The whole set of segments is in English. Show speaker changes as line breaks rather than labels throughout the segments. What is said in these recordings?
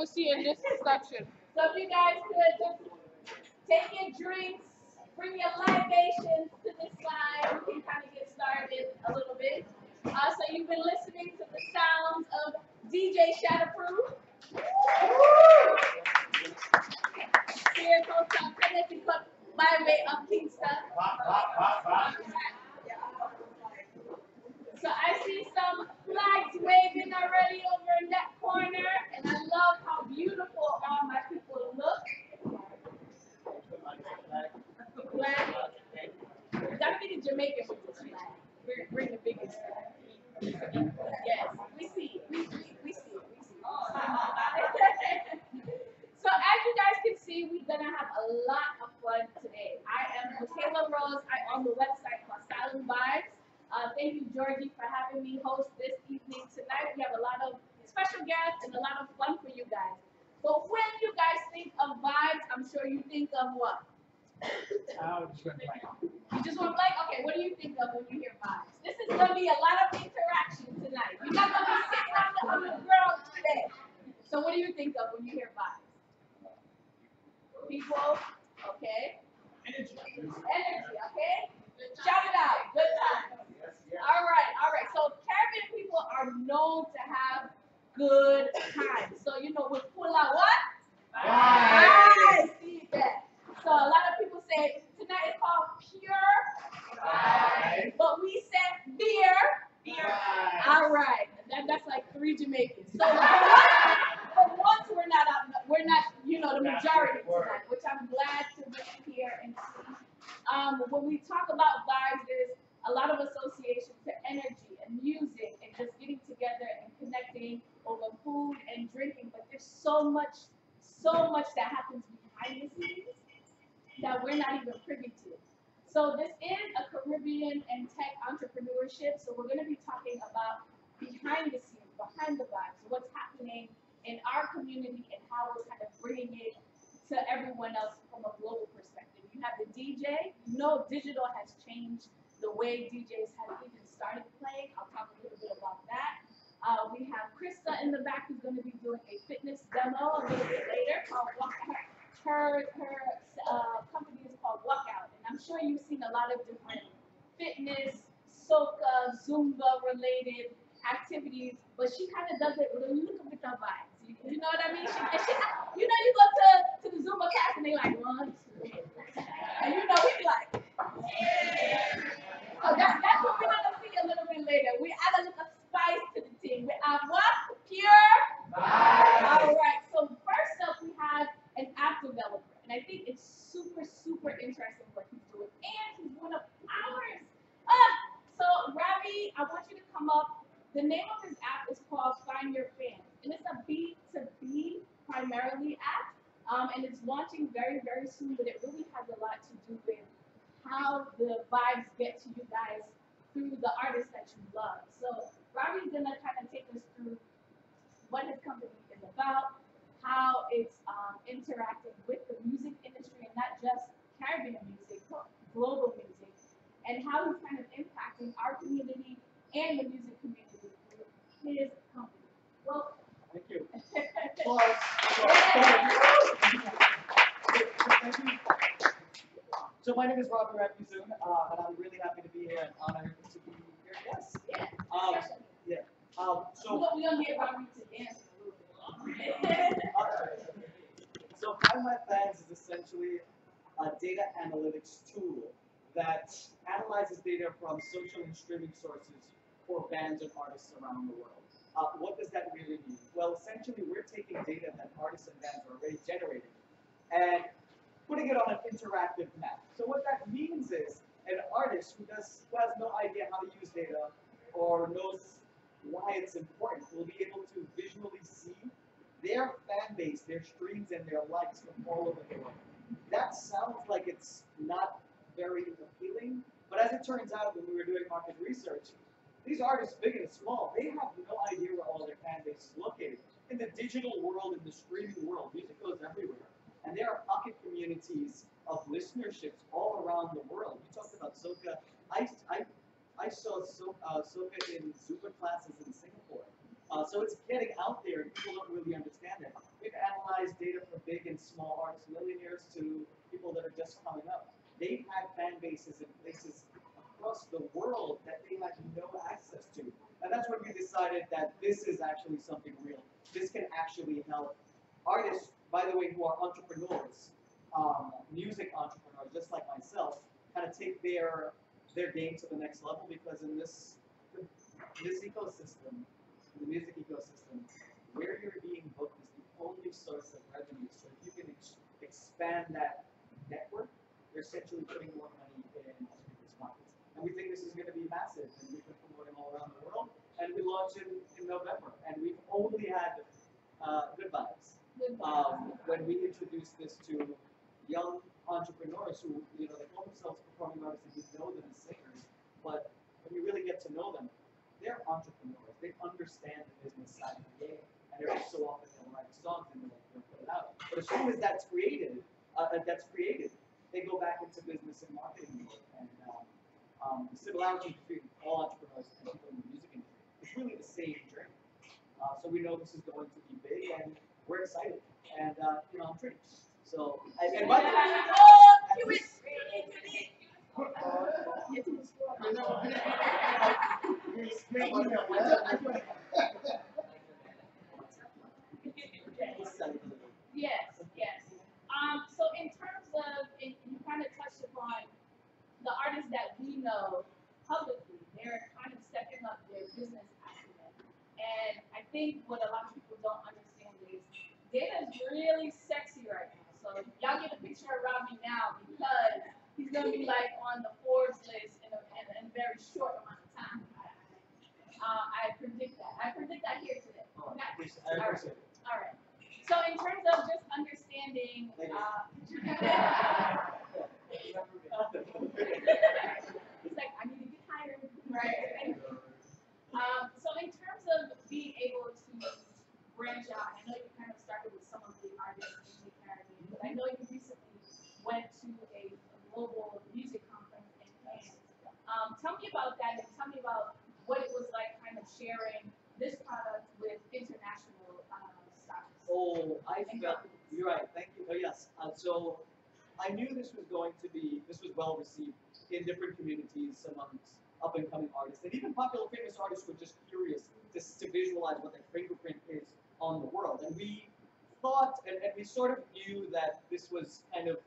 Seat in this section.
So if you guys could just take your drinks, bring your libations to this side, we can kind of get started a little bit. Uh, so you've been listening to the sounds of DJ Shatterproof. Here some Connecticut by way of Know, digital has changed the way DJs have even started playing. I'll talk a little bit about that. Uh, we have Krista in the back who's going to be doing a fitness demo a little bit later called Her, her, uh, company is called Wukkout. And I'm sure you've seen a lot of different fitness, soca, Zumba related activities, but she kind of does it with a little bit of vibes. You, you know what I mean? She, she, you know, you go to, to the Zumba class and they like one, two, and you know, we be like, so that, that's what we're gonna see a little bit later. We add a little spice to the team. We add what? Pure. All right. So first up, we have an app developer, and I think it's super, super interesting what he's doing, and he's one of ours. Ah, so Ravi, I want you to come up. The name of his app is called Find Your Fans, and it's a B2B primarily app, um, and it's launching very, very soon. But it really has a lot to do with how the vibes get to you guys through the artists that you love. So Ravi's gonna kind of take us through what his company is about, how it's um, interacting with the music industry and not just Caribbean music, but global music, and how he's kind of impacting our community and the music community through his company. Well,
Thank you. So my name is Ravi Ramkeesoon, uh, and I'm really happy to be here and honored to be here. Yes.
yeah,
Um,
especially.
um, so,
we don't get Ravi to dance a little bit.
so Find My Fans is essentially a data analytics tool that analyzes data from social and streaming sources for bands and artists around the world. Uh, what does that really mean? Well, essentially, we're taking data that artists and bands are already generating and putting it on an interactive map. So what that means is an artist who does who has no idea how to use data or knows why it's important will be able to visually see their fan base, their streams, and their likes from all over the world. That sounds like it's not very appealing, but as it turns out, when we were doing market research, these artists, big and small, they have no idea where all their fan base is located. In the digital world, in the streaming world, music goes everywhere. And there are pocket communities of listenerships all around the world. You talked about soca. I, I, I saw so, uh, in Zumba classes in Singapore. Uh, so it's getting out there and people don't really understand it. We've analyzed data from big and small artists, millionaires to people that are just coming up. They've had fan bases in places across the world that they had no access to. And that's when we decided that this is actually something real. This can actually help artists, by the way, who are entrepreneurs, um, music entrepreneurs, just like myself, kind of take their their game to the next level because in this this ecosystem, the music ecosystem, where you're being booked is the only source of revenue. So if you can ex expand that network, you're essentially putting more money in and we think this is going to be massive, and we've been promoting all around the world. And we launch in, in November, and we've only had uh, good vibes
Good
um, when we introduced this to young entrepreneurs who, you know, they call themselves performing artists and you know them as singers, but when you really get to know them, they're entrepreneurs. They understand the business side of the game, and every so often they'll write songs and they'll, put it out. But as soon as that's created, uh, uh, that's created, they go back into business and marketing mode. And um, um, the similarity between all entrepreneurs and people in the music industry is really the same journey. Uh, so we know this is going to be big, and we're excited. And uh, you know, I'm pretty. So, and, and by the way,
Oh, cue it. Yes, yes. Um, so in terms of, and you kind of touched upon the artists that we know publicly, they're kind of stepping up their business acumen. And I think what a lot of people don't understand is data is really sexy right now. So y'all get a picture around me now because he's gonna be like on the Forbes list in a, in a, very short amount of time. Uh, I predict that. I predict that here today.
Oh, appreciate I appreciate it.
All right. So in terms of just understanding, uh, he's like, I need to get hired, right? Um, so in terms of being able to branch out, I know you kind of started with some of the artists in the Caribbean, but I know you recently went to a, global music conference in Cannes. Um, tell me about that and tell me about what it was like kind of sharing this product with international, uh, stars.
Oh, I felt, you're right, thank you, oh, yes, uh, so, I knew this was going to be, this was well received in different communities amongst up and coming artists, and even popular famous artists were just curious to, to visualize what their fingerprint is on the world, and we thought, and, and we sort of knew that this was kind of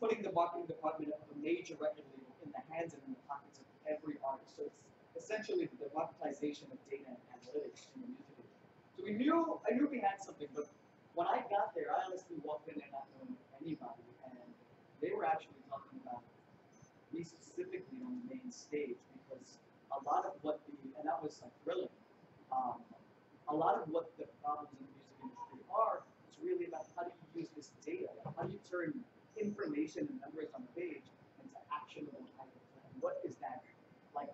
putting the marketing department of a major record label in the hands and in the pockets of every artist, so it's essentially the democratization of data and analytics in the music industry. So we knew, I knew we had something, but when I got there, I honestly walked in there not knowing anybody, and they were actually talking about me specifically on the main stage because a lot of what the, and that was like thrilling, um, a lot of what the problems in the music industry are is really about how do you use this data, how do you turn information and numbers on the page into actionable items, and what is that, like,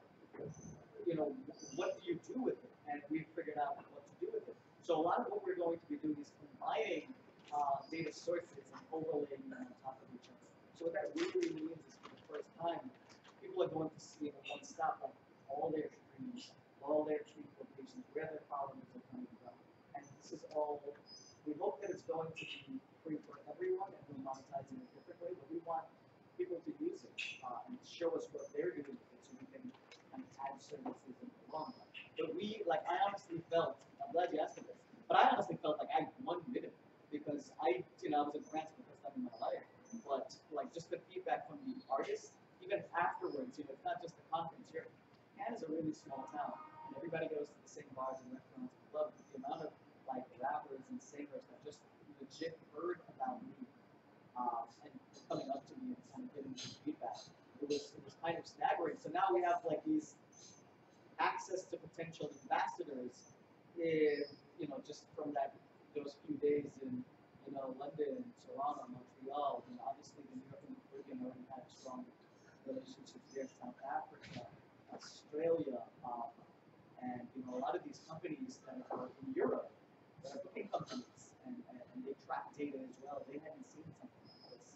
you know, what do you do with it? And we figured out what to do with it. So a lot of what we're going to be doing is combining uh, data sources and overlaying them on top of each other. So what that really means is for the first time, people are going to see in one stop like all their streams, all their tweet locations, where their followers are coming from. And this is all, we hope that it's going to be free for everyone and we're monetizing it differently, but we want people to use it uh, and show us what they're doing with it so we can kind of add services in the long run. But we, like, I honestly felt, I'm glad you asked me this, but I honestly felt like I won minute because I, you know, I was in France for the first time in my life, but like just the feedback from the artists, even afterwards, you know, it's not just the conference here. Cannes is a really small town, and everybody goes to the same bars and restaurants and clubs. But the amount of like rappers and singers that just legit heard about me um, and coming up to me and kind of giving me feedback, it was it was kind of staggering. So now we have like these access to potential ambassadors, if, you know, just from that those few days in you know London, Toronto, Montreal, and obviously the York and the Caribbean already had strong relationships there, South Africa, Australia, um, and you know a lot of these companies that are in Europe that are booking companies and, and, and they track data as well. They hadn't seen something like this,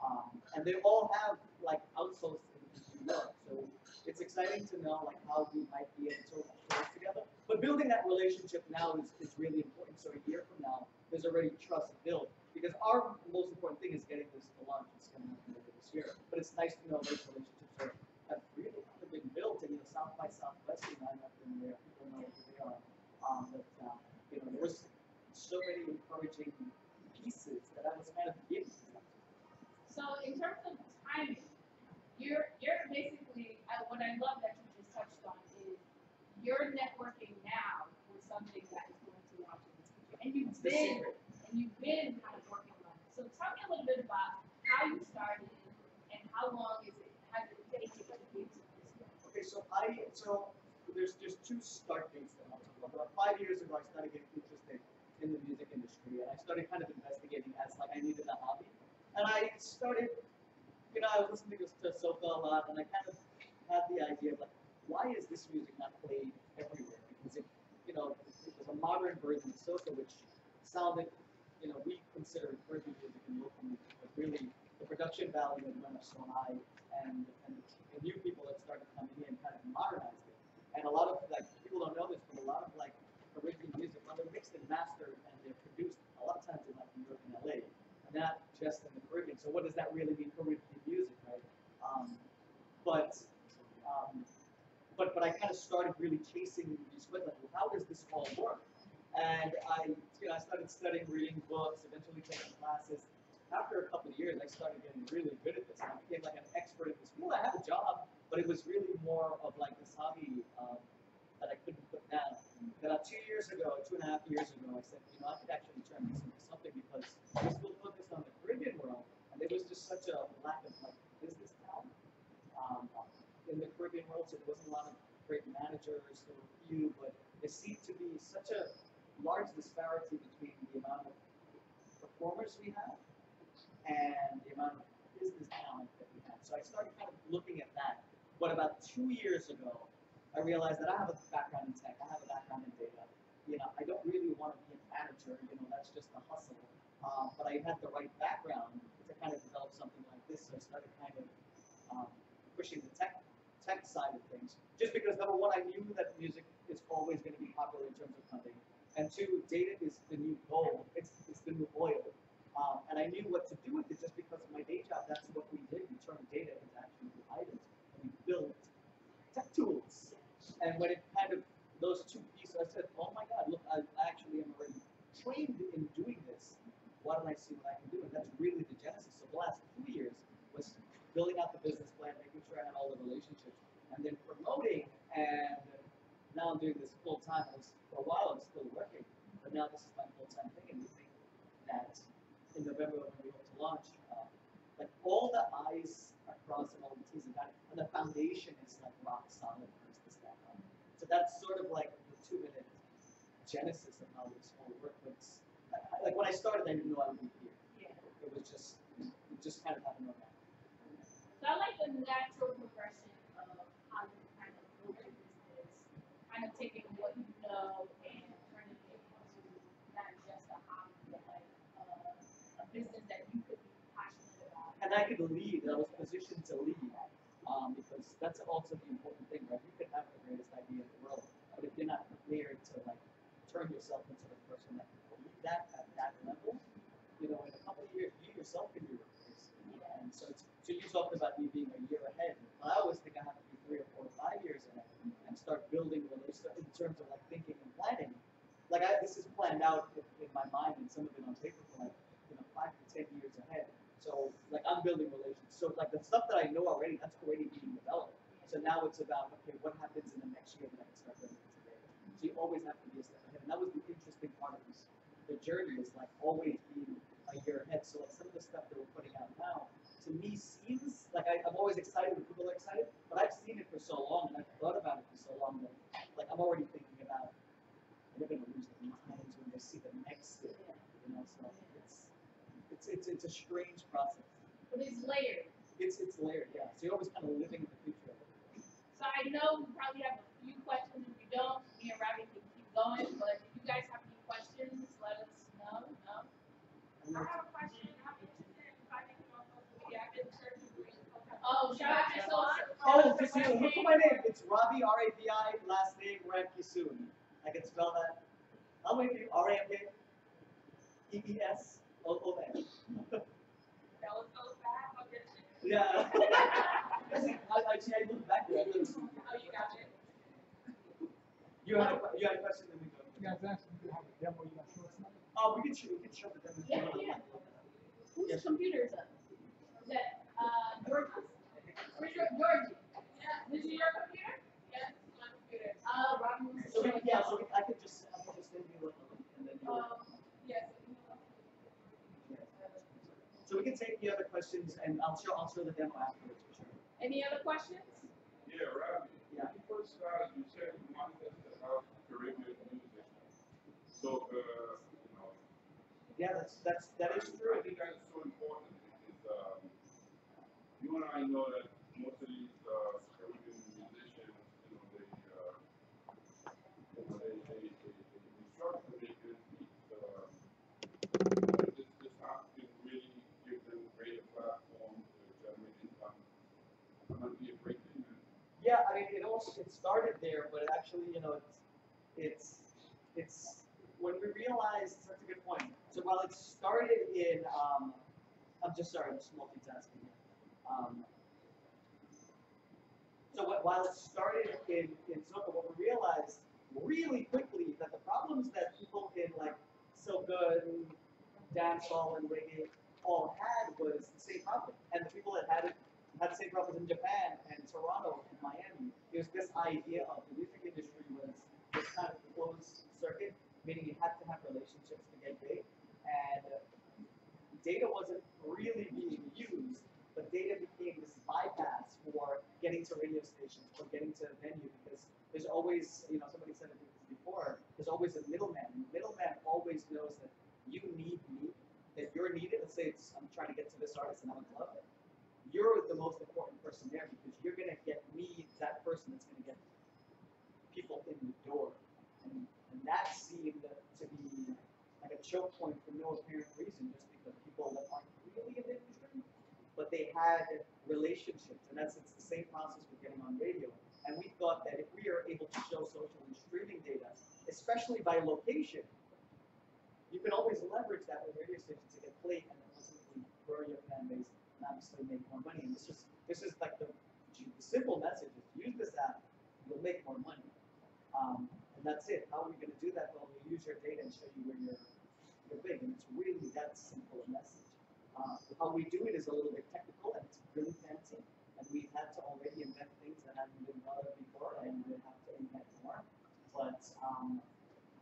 um, and they all have like outposts in Europe, So it's exciting to know like how we might be able to work together. But building that relationship now is, is really important. So a year from now, there's already trust built. Because our most important thing is getting this to launch. It's going to later this year. But it's nice to know those relationships are, have really kind been built. And you know, South by Southwest, you know, I've been there. People know who they are. Um, but, um, you know, there was so many encouraging pieces that I was kind of giving.
So in terms of timing, you're, you're basically, what I love that you just touched on you're networking now with something that is going to launch in the future. And you've been, and you've been kind of working on it. So tell me a little bit about how you started and how long is it, has it taken to get to this point?
Okay, so I, so there's, there's two start dates that I'll talk about. About five years ago, I started getting interested in the music industry, and I started kind of investigating as like I needed a hobby. And I started, you know, I was listening to soca a lot, and I kind of had the idea of like, why is this music not played everywhere? Because it, you know, it was a modern version of soca, which sounded, you know, we consider Caribbean music and local music, but really the production value had went so high, and and the new people that started coming in kind of modernized it. And a lot of like people don't know this, but a lot of like Caribbean music, when they're mixed and mastered and they're produced a lot of times in like New York and LA, not just in the Caribbean. So what does that really mean Caribbean music, right? Um, but um, but but I kind of started really chasing these questions, like, well, how does this all work? And I, you know, I started studying, reading books, eventually taking classes. After a couple of years, I started getting really good at this. I became like an expert at this field. I had a job, but it was really more of like this hobby um, that I couldn't put down. About two years ago, two and a half years ago, I said, you know, I could actually turn this into something because was still focused on the Caribbean world, and there was just such a lack of like business talent um, in the Caribbean world. So there wasn't a lot of great managers. There were few, but there seemed to be such a large disparity between the amount of performers we have and the amount of business talent that we have. So I started kind of looking at that. But about two years ago, I realized that I have a background in tech. I have a background in data. You know, I don't really want to be a manager. You know, that's just a hustle. Um, but I had the right background to kind of develop something like this. So I started kind of um, pushing the tech tech side of things. Just because number one, I knew that music is always going to be popular in terms of funding, and two, data is the new gold. It's it's the new oil. Um, and I knew what to do with it just because of my day job. That's what we did. We turned data into actual items, and we built tech tools. And when it kind of those two pieces, I said, "Oh my God! Look, I, I actually am already trained in doing this. Why don't I see what I can do?" And that's really the genesis. So the last two years was building out the business plan, making sure I had all the relationships, and then promoting. And now I'm doing this full time. I was for a while I was still working, but now this is my full time thing. And we think that in November when we hope to launch, uh, like all the I's are crossed and all the T's are dotted, and the foundation is like rock solid for us to on. So that's sort of like the two minute genesis of how this whole work looks. I- I- Like when I started, I didn't know I would be here.
Yeah.
It was just, it just kind of happened organically.
So I like the natural progression of how you kind of build your business, kind of taking what you know and turning it into not just a hobby, but like uh, a business that you could be passionate about.
And I could lead, I was positioned to lead, um, because that's also the important thing, right? You could have the greatest idea in the world, but if you're not prepared to like turn yourself into the person that can lead that at that level, you know, in a couple of years, you yourself can be replaced. And so so you talked about me being a year ahead. I always think I have to be three or four or five years ahead and start building relationships in terms of like thinking and planning. Like I, this is planned out in, in my mind and some of it on paper for like, you know, five to ten years ahead. So like I'm building relations. So like the stuff that I know already, that's already being developed. So now it's about okay, what happens in the next year that I can start building today. So you always have to be a step ahead, and that was the interesting part of this. The journey is like always being a year ahead. So like some of the stuff that we're putting out now, to me seems like I, I'm always excited when people are excited, but I've seen it for so long and I've thought about it for so long that like I'm already thinking about they're gonna lose their minds when they see the next step. You know, so it's it's it's it's a strange process.
But it's layered.
It's it's layered, yeah. So you're always kind of living in the future. of it.
So I know you probably have a few questions. If you don't, me and Ravi can keep going. But if you guys have any questions, let us know. No.
I have a question. I'm interested in finding you on social media. I've been searching for you.
Oh, shout out to.
Oh, just you look at my name. It's Ravi R A V I last name Ramkeesoon. I can spell that. How many of you R A M K E E S O O N?
That was so fast. I'll get it.
Yeah. I, I, see, I look back there. I thought it was-
Oh, you got it.
You had a, you had a question, then we go.
guys asked, you have a demo, you want to show?
Oh, we can show, we can show the
Yeah, yeah. Whose
Yes.
computer is that? Is that, uh, George's? Where's your, Georgie? Yeah, this is your computer?
Yes, my computer.
Uh, Robin
So we, yeah, so we, I could just, I could just send you like a link and then you'll.
Um, yes.
So we can take the other questions and I'll show, I'll show the demo afterwards for sure.
Any other questions?
Yeah, Robbie.
Yeah.
When you first started, you said you wanted us to have Caribbean music. So, uh, you know,
Yeah, that's, that's, that is true.
I think that's so important because, um, you and I know that most of these, uh, Caribbean musicians, you know, they, uh, you know, they, they, they, they, they to make um, this, this app can really give them greater platform to generate income. I'm gonna be a great.
Yeah, I mean, it also, it started there, but it actually, you know, it's, it's, it's, when we realized, that's a good point. So while it started in, um, I'm just sorry, I'm just multitasking. Um, so wh- while it started in, in soca, what we realized really quickly that the problems that people in like soca and dancehall and reggae all had was the same problem. And the people that had it had the same problems in Japan and Toronto and Miami. It was this idea of the music industry was this kind of closed circuit, meaning you had to have relationships to get big. And uh, data wasn't really being used, but data became this bypass for getting to radio stations, for getting to a venue, because there's always, you know, somebody said it before, there's always a middleman. The middleman always knows that you need me, that you're needed. Let's say it's, I'm trying to get to this artist and I'm a club. You're the most important person there because you're gonna get me, that person that's gonna get people in the door. And, and that seemed to be like a choke point for no apparent reason, just because people that aren't really in industry, but they had relationships, and that's it's the same process we're getting on radio. And we thought that if we are able to show social and streaming data, especially by location, you can always leverage that with radio stations to get played and ultimately grow your fan base and obviously make more money. And this is this is like the, the simple message: is use this app, you'll make more money. Um, and that's it. How are we going to do that? Well, we use your data and show you where you're you're big, and it's really that simple a message. Uh, how we do it is a little bit technical and it's really fancy, and we've had to already invent things that haven't been of before, and we'll have to invent more. But um,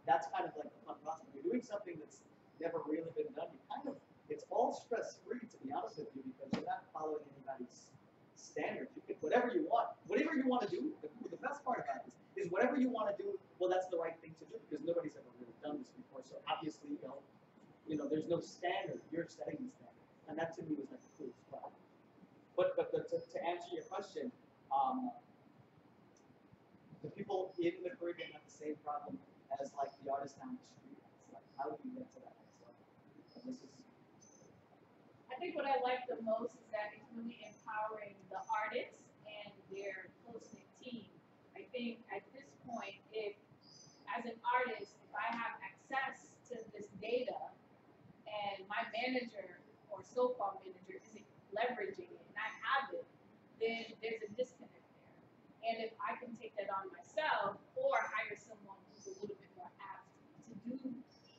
that's kind of like the fun process. you're doing something that's never really been done. You kind of, it's all stress free to be honest with you, because you're not following anybody's standards. You can whatever you want, whatever you want to do. The, the best part about this is whatever you want to do. Well, that's the right thing to do because nobody's ever really done this before. So obviously, you know, you know, there's no standard. You're setting the standard, and that to me was like the coolest part. But but the, to, to answer your question, um, the people in the Caribbean have the same problem as like the artists down the street. It's like how do you get to that next level? And this is
I think what I like the most is that it's really empowering the artists and their close-knit team. I think at this point, if, as an artist, if I have access to this data and my manager or so-called manager isn't leveraging it and I have it, then there's a disconnect there. And if I can take that on myself or hire someone who's a little bit more apt to do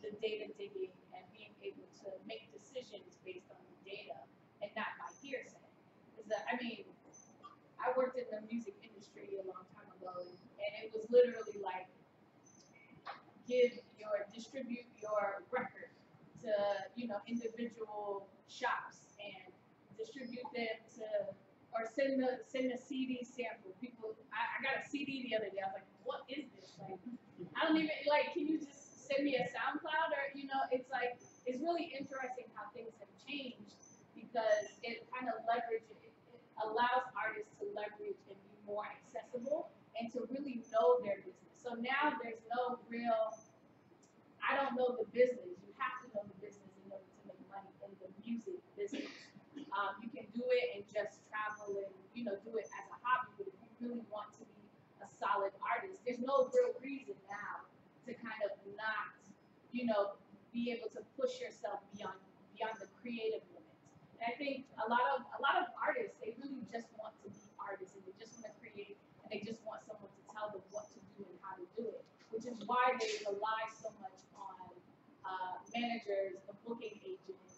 the data digging and being able to make decisions based on the data and not by hearsay. Is that uh, I mean, I worked in the music industry a long time ago, and it was literally like give your distribute your record to you know individual shops and distribute them to or send the send a CD sample. People, I, I got a CD the other day. I was like, what is this? Like, I don't even like. Can you just send me a SoundCloud or you know? It's like it's really interesting how things have changed because it kind of leverage it, it allows artists to leverage and be more accessible and to really know their business. So now there's no real. I don't know the business. You have to know the business in order to make money in the music business. Um, you can do it and just travel and you know do it as a hobby, but if you really want to be a solid artist, there's no real reason now to kind of not, you know, be able to push yourself beyond beyond the creative limits. And I think a lot of a lot of artists they really just want to be artists and they just want to create and they just want someone to tell them what to do and how to do it. which is why they rely so much on uh, managers, the booking agents,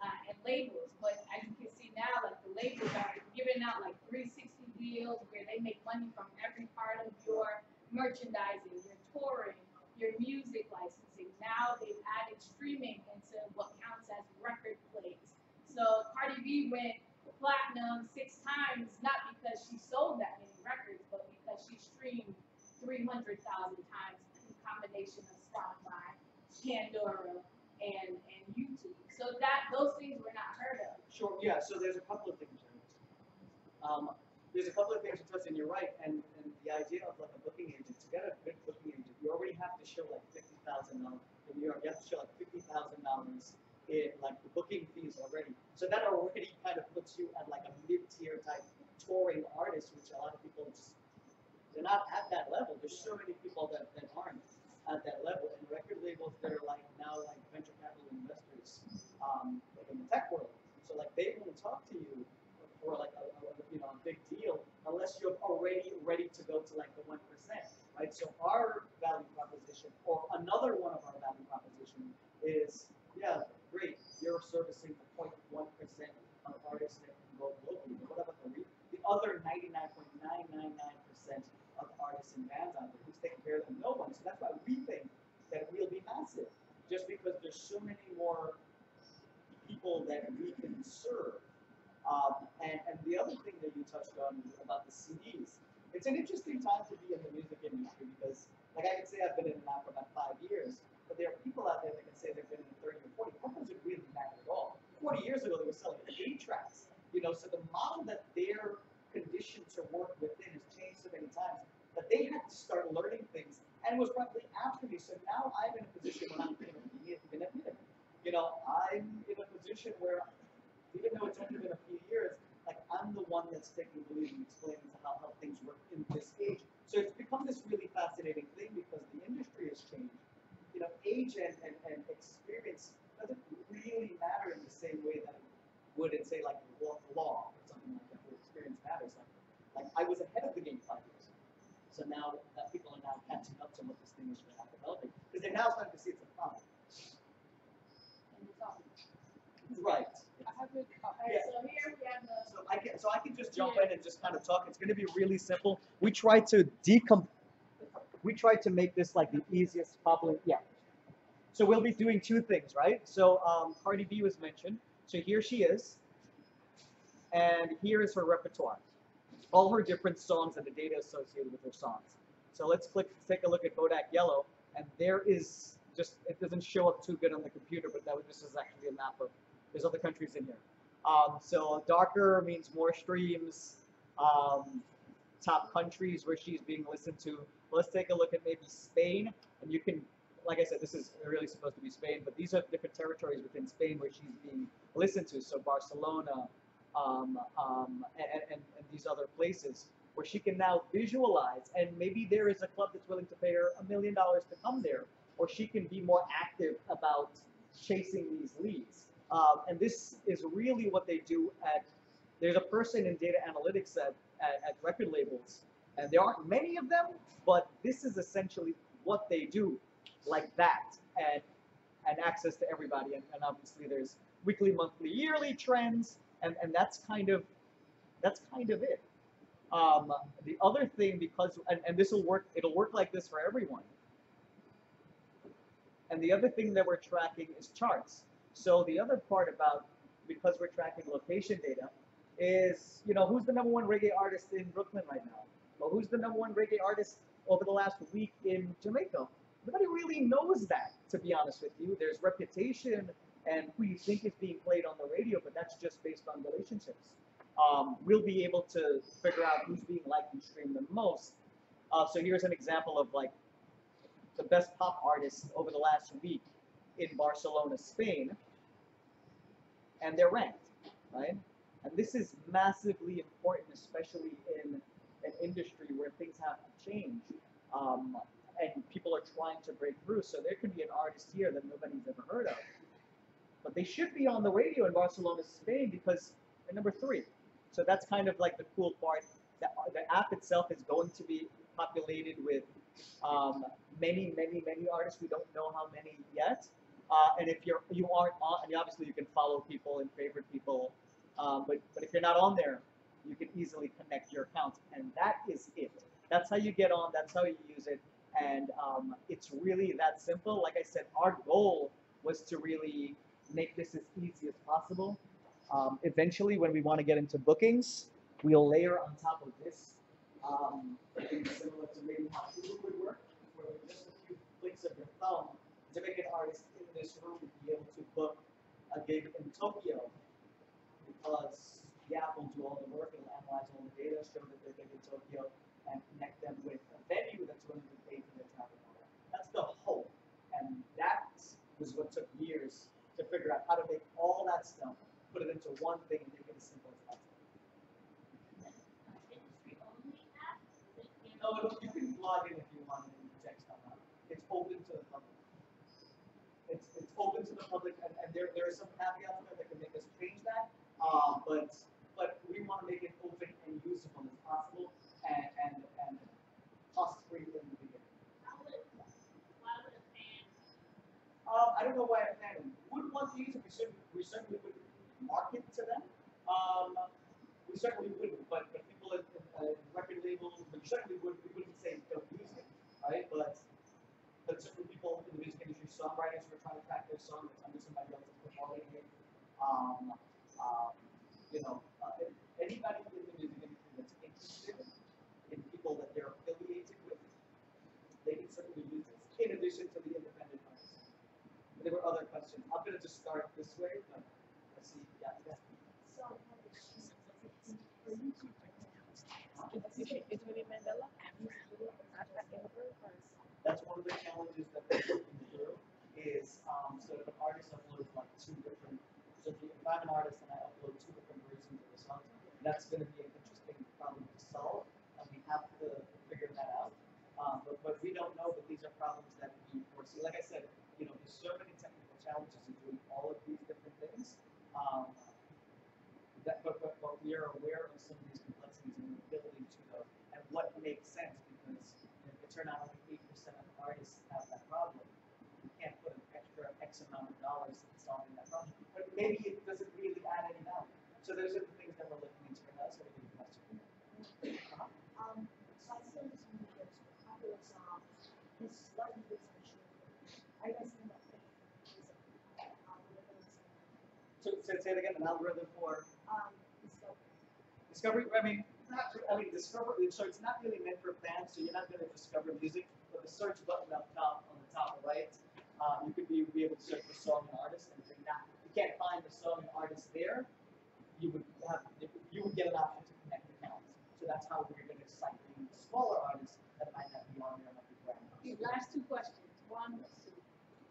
uh, and labels. But as you can see now, like the labels are giving out like 360 deals where they make money from every part of your merchandising, your touring, your music licensing. Now they've added streaming into what counts as record plays. So Cardi B went platinum six times, not because she sold that many records, but because she streamed 300,000 times in combination of Spotify, Pandora, and, and YouTube. So that, those things were not heard of.
Sure, yeah, so there's a couple of things. Um, there's a couple of things, Justin, you're right, and, and the idea of like a booking agent, to get a good booking agent, you already have to show like fifty thousand dollars, in New York, you have to show like fifty thousand dollars in like the booking fees already. So that already kind of puts you at like a mid-tier type touring artist, which a lot of people just, they're not at that level, there's so many people that, that aren't at that level, and record labels that are like now like venture capital investors, um, like in the tech world. So like they won't talk to you for like a, a you know a big deal unless you're already ready to go to like the one percent, right? So our value proposition, or another one of our value proposition, is yeah, great, you're servicing the 0.1 percent of artists that can go globally. But what about the the other ninety nine point nine nine nine percent artists and bands out there? Who's taking care of them? No one. So that's why we think that we'll be massive, just because there's so many more people that we can serve. Um, and, and the other thing that you touched on about the CDs, it's an interesting time to be in the music industry because, like I can say I've been in it now for about five years, but there are people out there that can say they've been in it 30 or 40. That doesn't really matter at all. 40 years ago, they were selling eight tracks, you know, so the model that they're conditioned to work within has changed so many times that they had to start learning things, and was probably after me. So now I'm in a position where I'm, know, even at minute, you know, I'm in a position where even though it's only been a few years, like I'm the one that's taking the lead and explaining to how, how things work in this age. So it's become this really fascinating thing because the industry has changed. You know, age and, and, and experience doesn't really matter in the same way that it would in say like law, or something like that, where experience matters. Like, like I was ahead of the game five. So now that people are now catching up to what this thing is now developing. Because they're now starting to see it's a problem.
Right. it's all-
Right.
I have it,
so here we have the,
So I can, so I can just jump in and just kind of talk. It's going to be really simple. We try to decom, we try to make this like the easiest possible. Yeah. So we'll be doing two things, right? So um, Cardi B was mentioned. So here she is, and here is her repertoire, all her different songs and the data associated with her songs. So let's click, take a look at Bodak Yellow, and there is just it doesn't show up too good on the computer, but that was, this is actually a map of there's other countries in here. Um, so darker means more streams, um, top countries where she's being listened to. Let's take a look at maybe Spain, and you can, like I said, this is really supposed to be Spain, but these are different territories within Spain where she's being listened to. So Barcelona, um, um, and, and, and these other places where she can now visualize, and maybe there is a club that's willing to pay her a million dollars to come there, or she can be more active about chasing these leads. Um, and this is really what they do at, there's a person in data analytics at, at, at record labels, and there aren't many of them, but this is essentially what they do like that, and, and access to everybody. And, and obviously there's weekly, monthly, yearly trends, and, and that's kind of, that's kind of it. Um, the other thing, because, and, and this will work, it'll work like this for everyone. And the other thing that we're tracking is charts. So the other part about, because we're tracking location data, is, you know, who's the number one reggae artist in Brooklyn right now? Well, who's the number one reggae artist over the last week in Jamaica? Nobody really knows that, to be honest with you. There's reputation and who you think is being played on the radio, but that's just based on relationships. Um, we'll be able to figure out who's being liked and streamed the most. Uh, so here's an example of like the best pop artists over the last week in Barcelona, Spain, and they're ranked, right? And this is massively important, especially in an industry where things have to change, um, and people are trying to break through. So there could be an artist here that nobody's ever heard of, but they should be on the radio in Barcelona, Spain, because they're number three. So that's kind of like the cool part. That the app itself is going to be populated with Um, many, many, many artists, we don't know how many yet. Uh, and if you're, you aren't on, and obviously you can follow people and favorite people, um, but, but if you're not on there, you can easily connect your accounts, and that is it. That's how you get on, that's how you use it, and um, it's really that simple. Like I said, our goal was to really make this as easy as possible. Um, eventually, when we want to get into bookings, we'll layer on top of this um, similar to maybe how Hulu would work, where with just a few clicks of your thumb, Jamaican artists in this room be able to book a gig in Tokyo because the app will do all the work, it'll analyze all the data, show that they're big in Tokyo, and connect them with a venue that's willing to pay for their travel. That's the hope, and that was what took years to figure out how to make all that stuff, put it into one thing, and make it as simple as possible. No, you can log in if you want and check stuff out. It's open to the public. It's, it's open to the public, and, and there, there are some caveats there that can make us change that. Um, but, but we wanna make it open and usable as possible, and, and, and cost-free in the beginning. Um, I don't know why a fan would want to it, we certainly, we certainly would market to them. Um, we certainly wouldn't, but, but people at, uh, record labels, we certainly would, we wouldn't say don't use it, right? But, but certain people in the music industry, songwriters who are trying to track their song that's under somebody else's performing it. Um, um, you know, uh, anybody in the music industry that's interested in people that they're affiliated with, they can certainly use this, in addition to the. There were other questions. I'm gonna just start this way, but let's see, yeah, yeah.
Is Winnie Mandela
That's one of the challenges that we're working through is, um, so if an artist uploads like two different, so if I'm an artist and I upload two different versions of the song, that's gonna be an interesting problem to solve, and we have to figure that out. Um, but, but we don't know, but these are problems that we foresee. Like I said, you know, there's so many technical challenges in doing all of these different things. Um, that, but, but, but we are aware of some of these complexities and the ability to and what makes sense, because if it turned out only eight percent of artists have that problem, you can't put an extra X amount of dollars in solving that problem. But maybe it doesn't really add any value. So those are the things that we're looking into right now, so we can question. Uh-huh.
Um, so I saw this in is it algorithms
So, say, say it again, an algorithm for
um, discovery.
discovery, I mean, not, I mean, discovery, so it's not really meant for fans, so you're not gonna discover music, but the search button up top, on the top right, uh, you could be, be able to search for song and artist, and if you're not, if you can't find the song and artist there, you would have, you would get an option to connect accounts. So that's how we're gonna cite the smaller artists that might not be on there.
Okay, last two questions, one,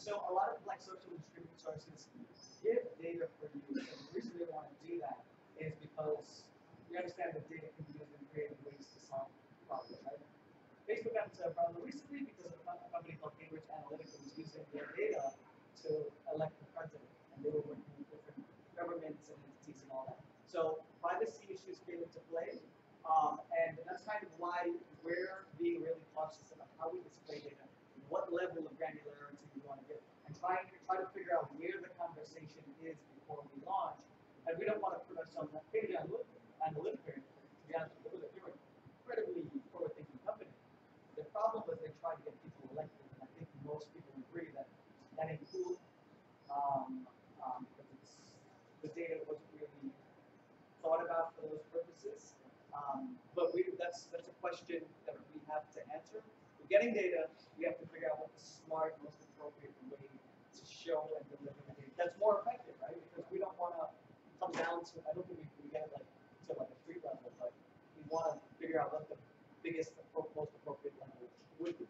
So a
lot of like social streaming sources give data for you. And the reason they want to do that is because we understand that data can be used in creative ways to solve problems, right? Facebook got into a problem recently because of a company called Cambridge Analytica was using their data to elect the president, and they were working with different governments and entities and all that. So privacy issues came into play, um, and that's kind of why we're being really cautious about how we display data, what level of granularity we want to give, and trying to try to figure out where the conversation is before we launch. And we don't want to put ourselves in that Cambridge Analytica, Analytica, to be honest with you, they're an incredibly forward-thinking company. The problem was they tried to get people elected, and I think most people agree that that cool. Um, um, the data wasn't really thought about for those purposes. Um, but we, that's, that's a question that we have to answer. We're getting data, we have to figure out what the smart, most appropriate way show and deliver the data. That's more effective, right? Because we don't want to come down to, I don't think we, we get like to like a street level, but we want to figure out what the biggest, most appropriate language would be.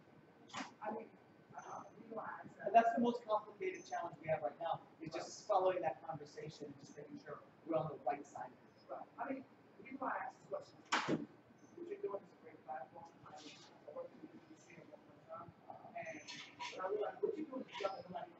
I mean, uh, and
that's the most complicated challenge we have right now, is right. just following that conversation and just making sure we're on the right side.
Right. I mean, people reason why this question, what you're doing is a great platform. I mean, I work the and I what you're doing is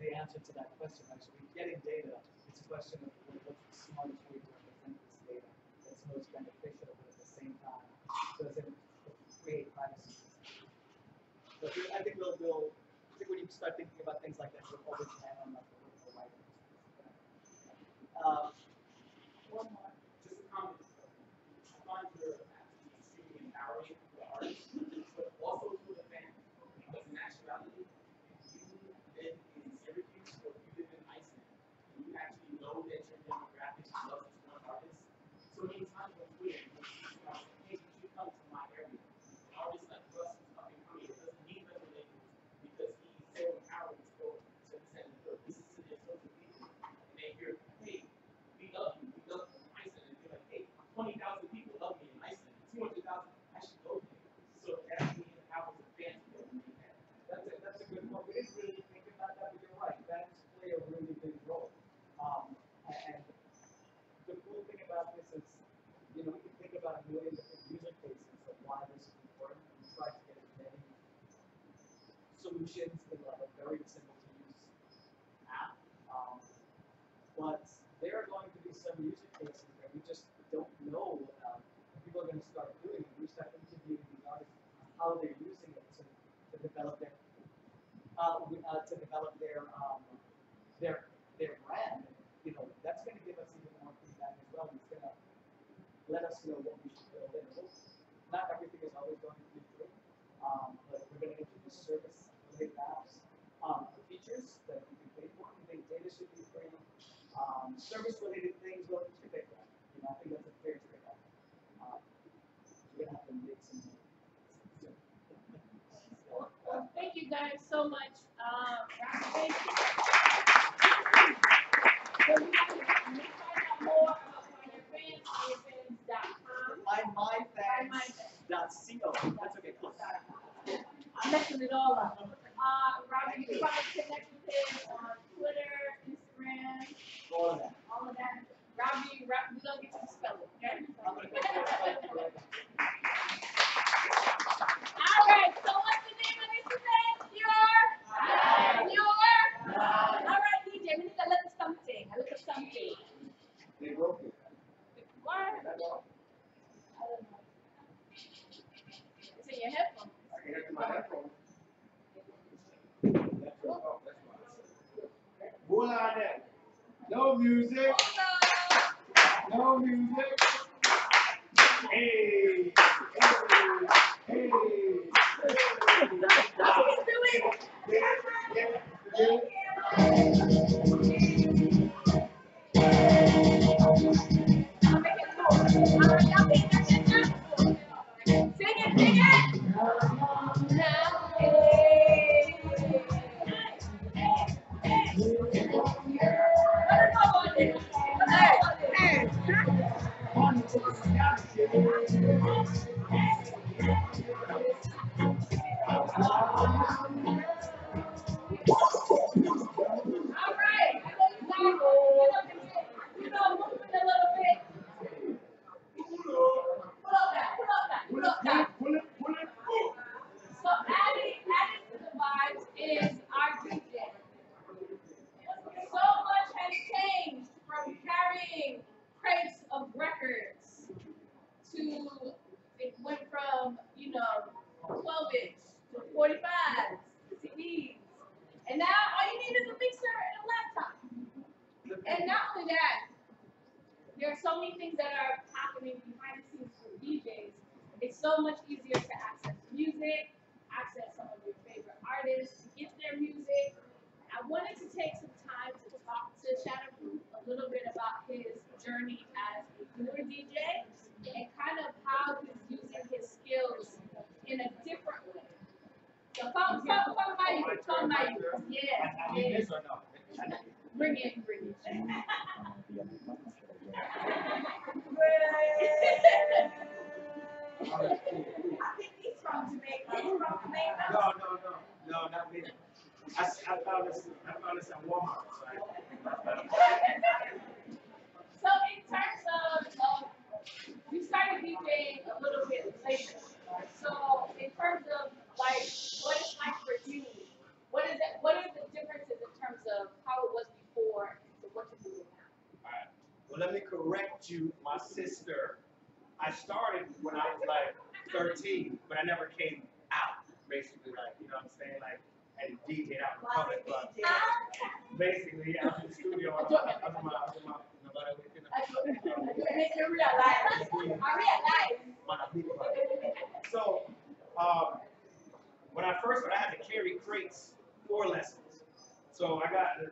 The
answer to that question, actually, getting data, it's a question of what- what's the smartest way to represent this data that's most beneficial, but at the same time, doesn't create privacy. So I think- we'll, we'll, I think when you start thinking about things like that, we'll always land on like the right. Um,
One more, just a comment. I find your actually extremely empowering for the artists, but also for the fans. Because in actuality, if you live in Syracuse or if you live in Iceland, and you actually know that your demographic loves this one artist, so many times on Twitter, you see someone say, hey, you should come to my area. Artists like Russ is up and coming, it doesn't need record labels because he's so empowered to go to the center of the This is to their social media. And they hear, hey, we love you, we love you in Iceland, and they're like, hey, twenty thousand people love me in Iceland, two hundred thousand, I should go there. So that's me and how the fans feel when they have.
That's a, that's a good point. We didn't really think about that, but you're right. Bands play a really big role. Um, and the cool thing about this is, you know, we can think about a million different user cases of why this is important. We try to get as many solutions in like a very simple to use app. Um, but there are going to be some user cases that we just don't know about. People are going to start doing it. We start interviewing these artists, how they're using it to, to develop their, uh, uh, to develop their, um, their, their brand. You know, that's going to give us even more feedback as well. It's going to let us know what we should build in. Not everything is always going to be free, um, but we're going to introduce service-related apps, um, features that you can pay for. We think data should be free. Um, service-related things, well, it's your big one. You know, I think that's a fair trade-off. Um, we're gonna have to make some.
Well, thank you guys so much. Rob, thank you. pioneerfans.com.
My, my
My
fans
Fans.
dot co, that's okay, close.
I'm messing it all up. Uh, Robbie, you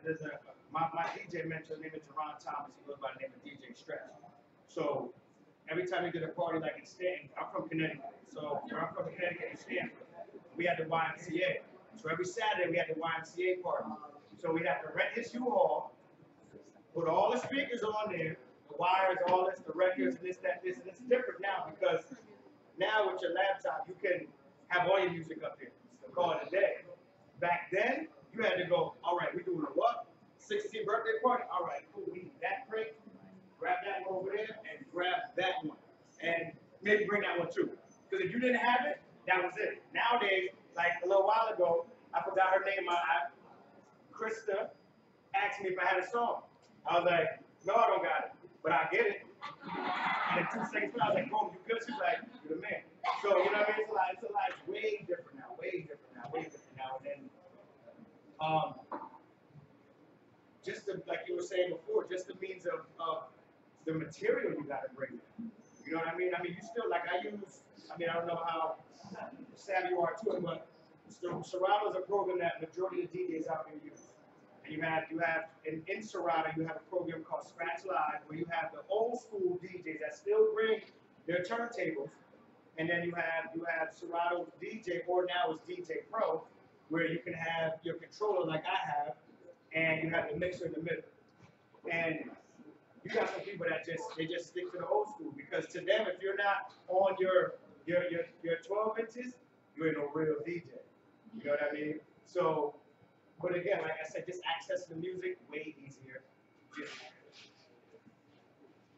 there's a, my, my DJ mentor, name is Jerron Thomas, he goes by the name of DJ Stretch. So, every time we did a party like in Stanton, I'm from Connecticut, so I'm from Connecticut in Stamford, we had the YMCA. So every Saturday, we had the YMCA party. So we'd have to rent his U-Haul, put all the speakers on there, the wires, all this, the records, this, that, this, and it's different now because now with your laptop, you can have all your music up there. Call it a day. Back then, you had to go, all right, we doing a what? 16th birthday party? All right, cool, we need that crate, grab that one over there, and grab that one. And maybe bring that one too. Because if you didn't have it, that was it. Nowadays, like a little while ago, I forgot her name, I, I Krista asked me if I had a song. I was like, no, I don't got it, but I get it. And in two seconds, I was like, boom, you good? She's like, you're the man. So, you know what I mean? It's a lot, it's a lot, it's way different now, way different now, way different um, just the, like you were saying before, just the means of, of the material you gotta bring. You know what I mean? I mean, you still, like I use, I mean, I don't know how savvy you are to it, but Serato is a program that majority of DJs out there use. And you have, you have, in, in Serato, you have a program called Scratch Live, where you have the old school DJs that still bring their turntables. And then you have, you have Serato DJ, or now it's DJ Pro, where you can have your controller like I have, and you have the mixer in the middle. And you got some people that just, they just stick to the old school, because to them, if you're not on your, your, your, your twelve inches, you ain't no real DJ. You know what I mean? So, but again, like I said, just access the music, way easier. Just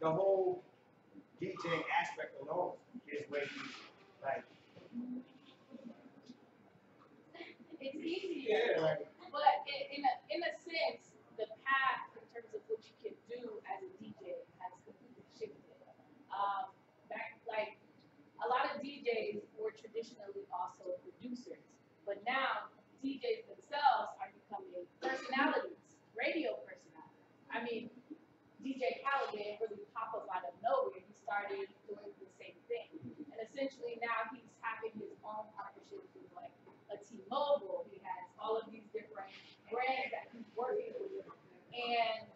the whole DJing aspect alone is way easier. Like,
It's easier.
yeah, like,
But in, in a, in a sense, the path in terms of what you can do as a DJ has completely shifted. Um, back, like, a lot of DJs were traditionally also producers, but now DJs themselves are becoming personalities, radio personalities. I mean, DJ Khaled didn't really pop up out of nowhere. He started doing the same thing. And essentially now he's having his own partnerships with like a T-Mobile. He has all of these different brands that he's working with. And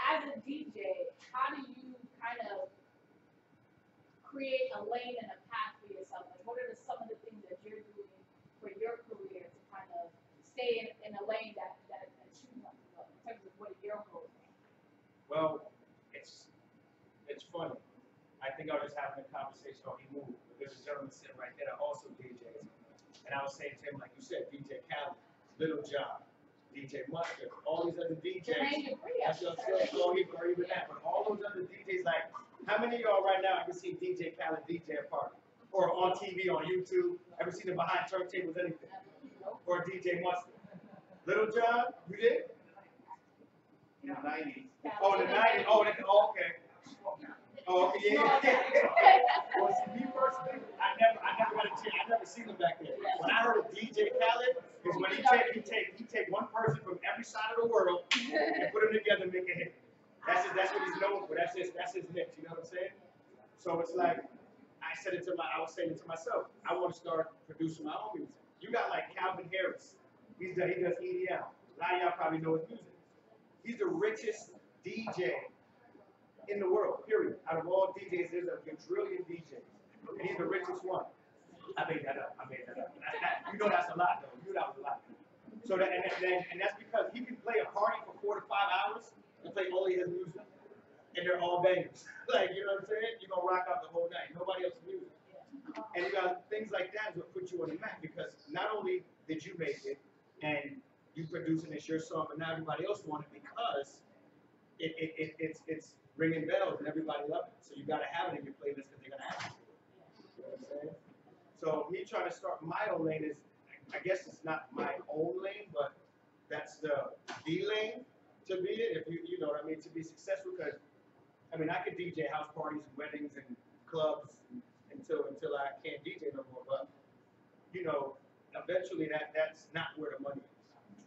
as a DJ, how do you kind of create a lane and a path for yourself? Like what are the, some of the things that you're doing for your career to kind of stay in, in a lane that, that, that you want to go in terms of what are your goals?
well, it's, it's funny. I think I was just having a conversation on Emu, there's a gentleman sitting right there that also DJs. And I was saying to him, like you said, DJ Khaled, Lil Jon, DJ Mustard, all these other DJs.
Jermaine Dupri, I
That's what
should
I'm saying,
say.
or even, that, but all those other DJs, like, how many of y'all right now ever seen DJ Khaled DJ a party? Or on TV, on YouTube, ever seen him behind turntables, anything? Or DJ Mustard? Lil Jon, you did?
In the nineties.
Oh, the nineties, oh, the, oh, okay. Oh, yeah. Well, see, me personally, I never, I never got a chance, I never seen him back there. When I heard of DJ Khaled, is when he take, he take, he take one person from every side of the world and put them together and make a hit. That's his, that's what he's known for, that's his, that's his niche, you know what I'm saying? So it's like, I said it to my, I was saying it to myself, I wanna start producing my own music. You got like Calvin Harris, he's done, he does EDM, a lot of y'all probably know his music. He's the richest DJ in the world, period. Out of all DJs, there's a quadrillion DJs, and he's the richest one. I made that up. I made that up. That- that- you know that's a lot, though. You know that was a lot. So that, and, and, and that's because he can play a party for four to five hours and play only his music, and they're all bangers. like, you know what I'm saying? You're gonna rock out the whole night. Nobody else's music. And you got things like that what put you on the map because not only did you make it and you producing it's your song, but now everybody else want it because it, it, it, it's it's ringing bells and everybody loves it. So you gotta have it in your playlist because they're gonna ask you. You know what I'm? So me trying to start my own lane is, I guess it's not my own lane, but that's the the lane to be it. If you you know what I mean to be successful because I mean I could DJ house parties and weddings and clubs until until I can't DJ no more. But you know, eventually that that's not where the money is.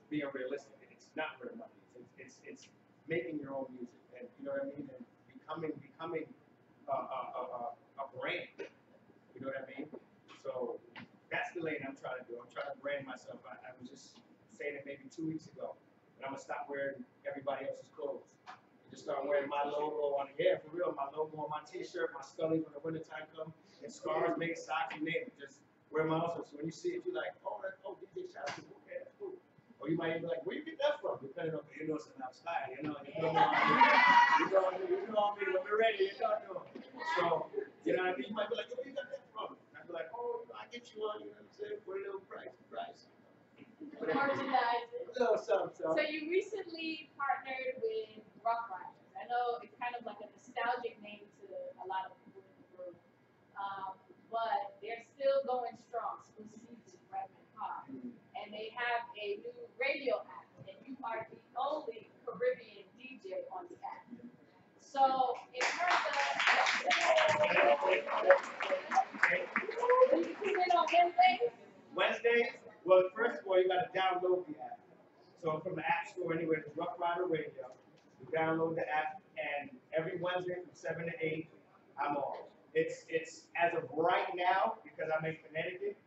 Being realistic, it's not where the money is. It's it's, it's making your own music, and you know what I mean, and becoming becoming a a, a, a- brand. You know what I mean? So that's the lane I'm trying to do. I'm trying to brand myself. I, I was just saying it maybe two weeks ago, but I'm gonna stop wearing everybody else's clothes. And just start wearing my logo on yeah, for real, my logo on my T-shirt, my Scully when the wintertime comes, and scarves, make socks, you name it. Just wear my own. So when you see it, you're like, oh, that's oh DJ Shadow, okay, that's cool. Or you might be like, where you get that from? Depending on you know it's outside, you know, you know, you know, you know me when we're ready, you know, know. So, you know what I mean? You might be like, where you got that from? I'd be like, oh, I get you on, you know what I'm saying, for a little price, price. A little something,
So
so.
you recently partnered with Ruff Ryders. I know it's kind of like a nostalgic name to a lot of people in the room. Um, but they're still going strong, Spruce Season, Redmond Park. And they have a new radio app, and you are the only Caribbean DJ on the app. So in terms of, you tune in on Wednesdays?
Wednesdays, well, first of all, you gotta download the app. So from the App Store, anywhere, it's Ruff Ryder Radio. You download the app, and every Wednesday from seven to eight, I'm on. It's, it's, as of right now, because I'm in Connecticut,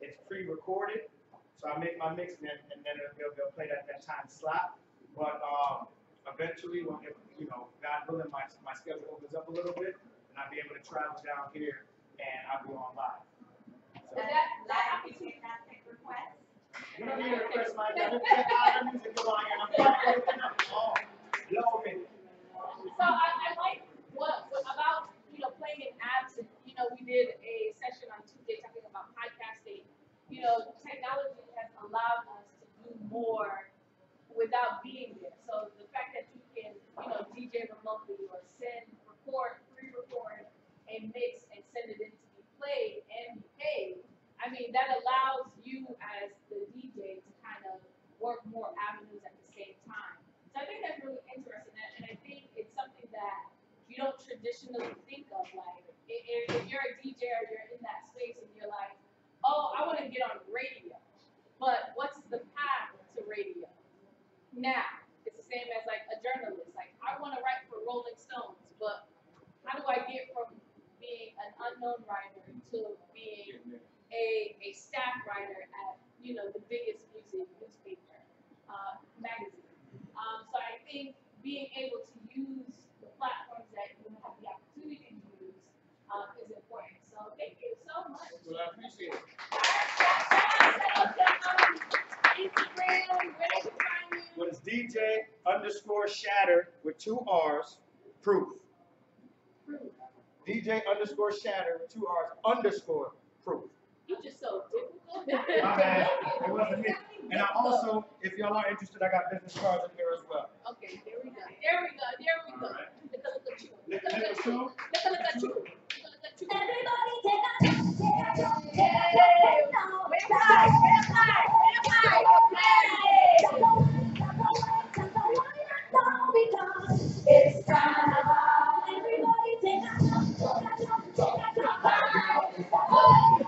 it's pre-recorded, so I make my mix, and then, and then they'll, they'll play that, that time slot. But, um, eventually, when, if, you know, God willing, my, my schedule opens up a little bit, and I'll be able to travel down here, and I'll be on live. So-
Is that, that,
you don't need to request my, I don't get all the music go on, and I'm fucking looking up, oh, low me.
So I, I like what, what about, you know, playing in apps and, you know, we did a session on Tuesday talking about podcasting. You know, technology has allowed us to do more without being there. So the fact that you can, you know, DJ remotely or send, record, pre-record a mix and send it in to be played and be paid, I mean, that allows you as the DJ to kind of work more avenues at the same time. So I think that's really interesting, and- I think it's something that you don't traditionally think of, like, if, if you're a DJ or you're in that space and you're like, oh, I wanna get on radio, but what's the path to radio? Now, it's the same as like a journalist, like, I wanna write for Rolling Stones, but how do I get from being an unknown writer to being a, a staff writer at, you know, the biggest music newspaper, uh, magazine. Um, so I think being able to use the platforms that you have the opportunity to use, um, is important. So thank you so much.
Well, I appreciate it.
Instagram, where they can find you.
Well, it's DJ underscore shatter with two R's, proof. DJ underscore shatter with two R's, underscore proof.
You just so difficult.
My bad, it wasn't me. And I also, if y'all are interested, I got business cards in here as well.
Okay, there we go, there we go, there we go.
Alright.
Look, look at you.
Look-
Look
look
at
at
you.
you.
Look, look at you. Look at you.
Everybody take a take a
Hey, where the flag? Where the flag? Where the flag? Okay.
Everybody take a take a take Because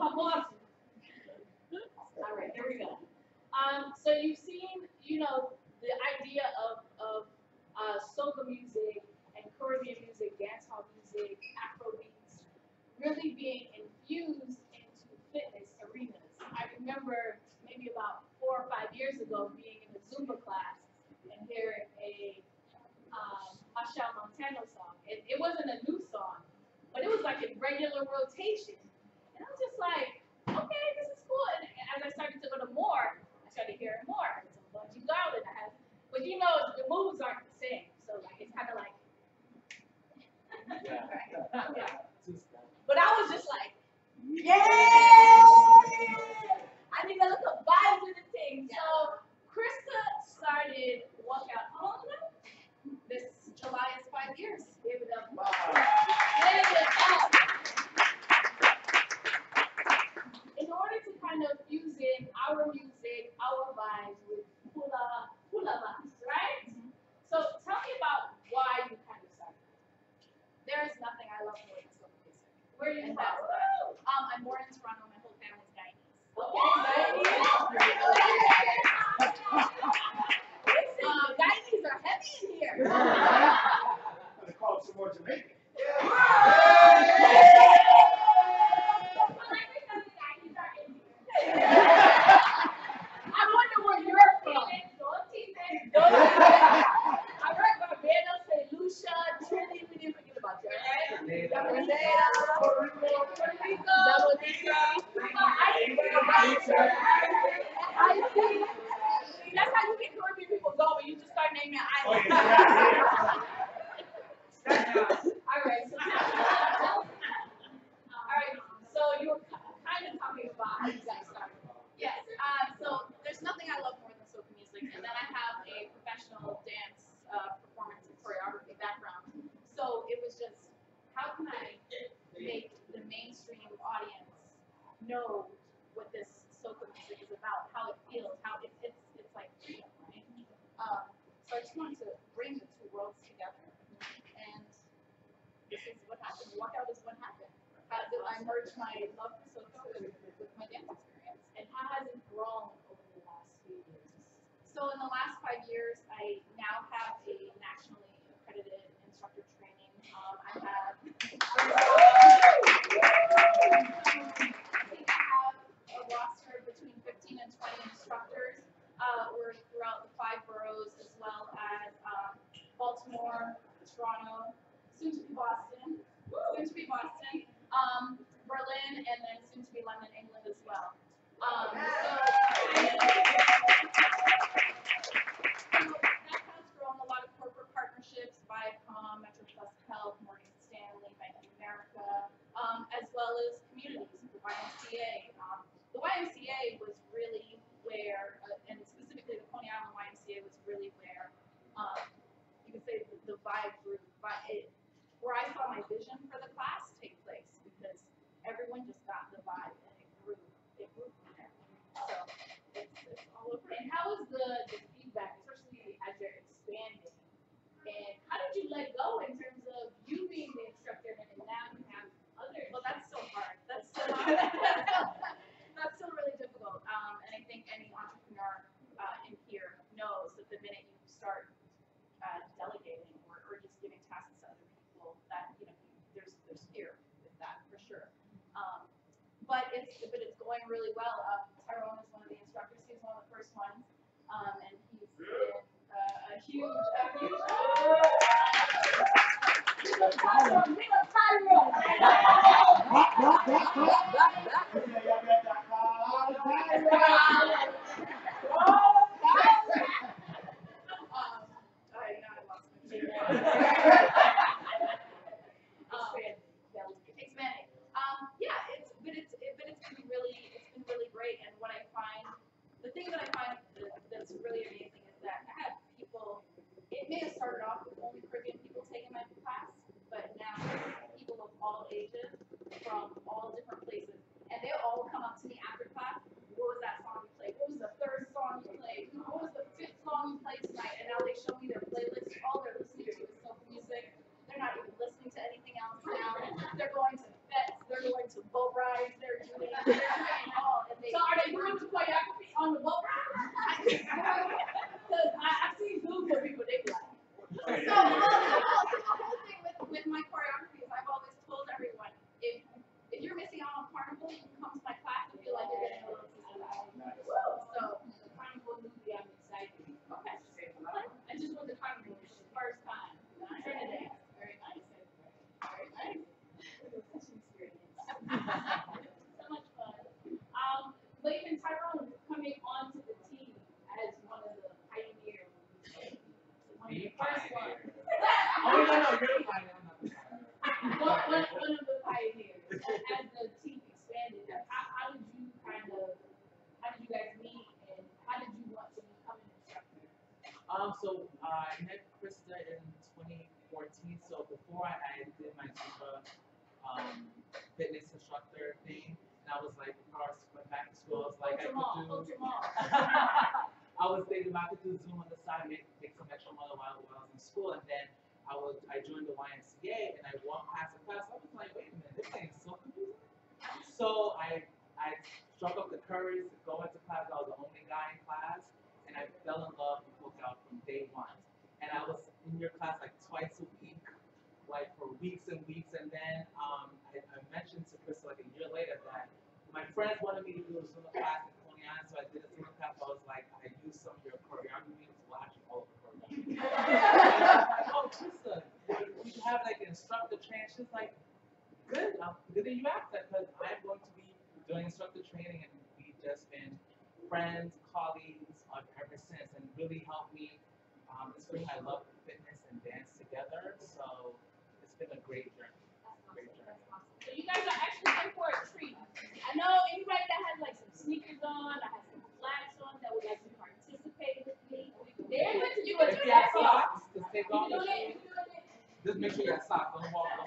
população kind of using our music, our vibes with Pula Pula right? Mm -hmm. So tell me about why you kind of started. There is nothing I love more than soul music. Where are you from?
Um, I'm born in Toronto. My whole family's Guyanese.
Okay. Guyanese. Um, Guyanese are heavy in here. So
before I, I did my Zumba um, fitness instructor thing, and I was like, before I went back to school, I was like, I could do. I was thinking I could do Zoom on the side, make, make some extra money while, while I was in school, and then I was I joined the YMCA, and I walked past that you asked that because I'm going to be doing instructor training and we've just been friends, colleagues um, ever since and really helped me. Um, it's really I love fitness and dance together. So it's been a great journey. Awesome. Great journey. Awesome.
So you guys are actually in for a treat. I know anybody that had like some sneakers on, I had some flats on that would like to participate with me. They're going to do a
you have socks, just take off. Just make sure you have socks. Don't walk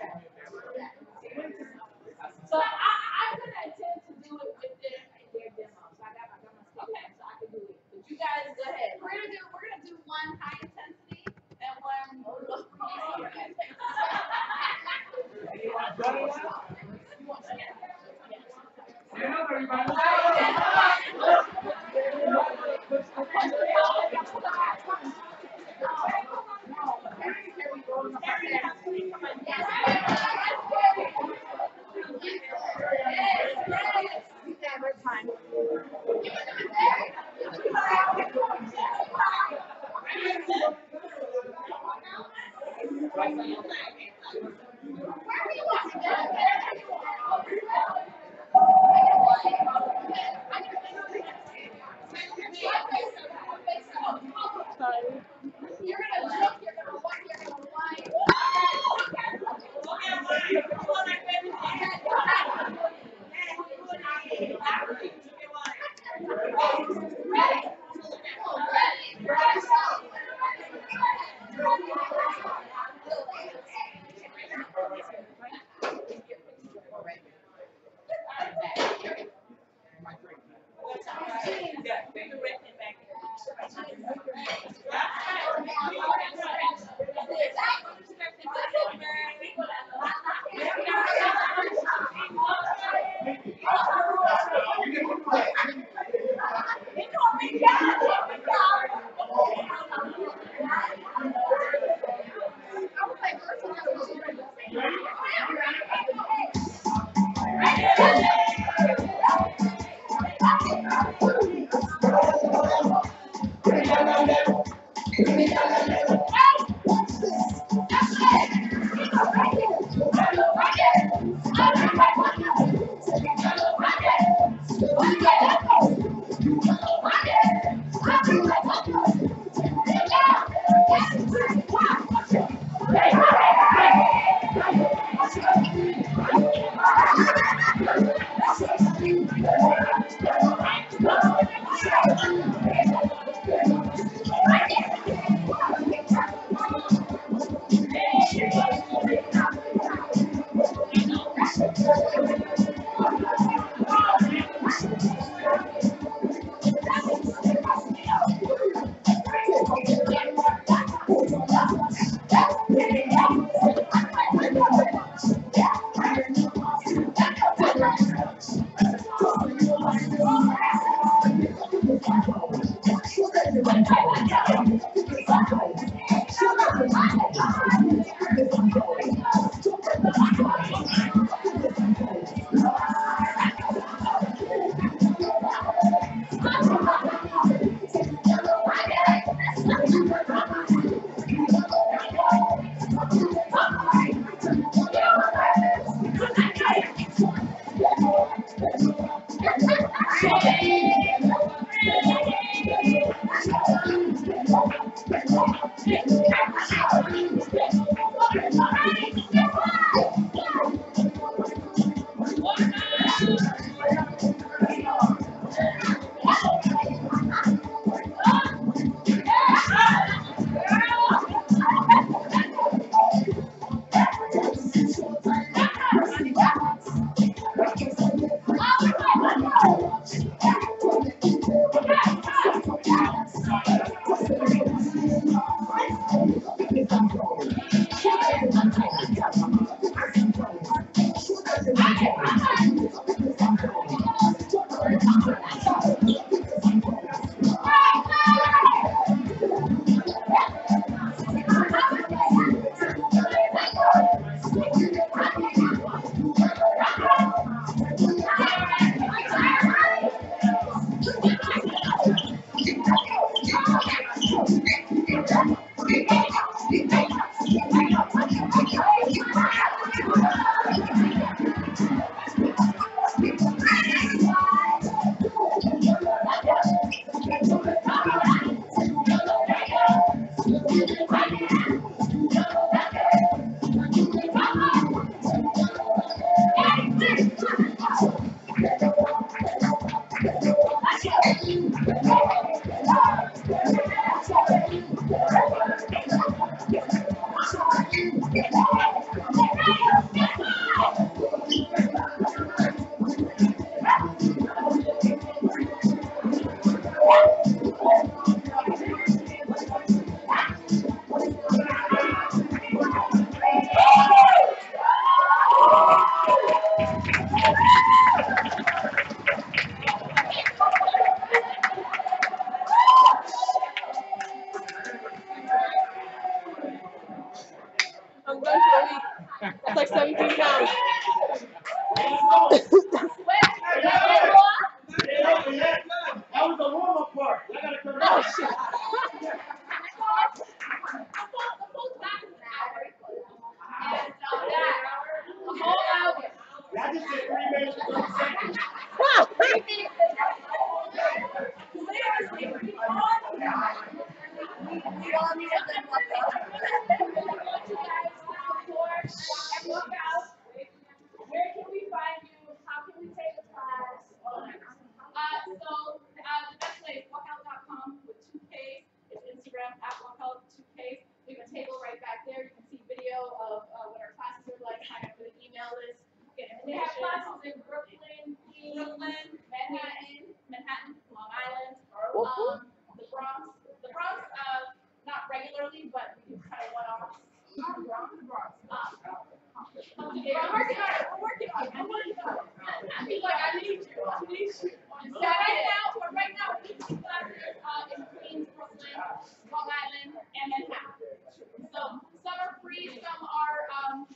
three,
some are, um,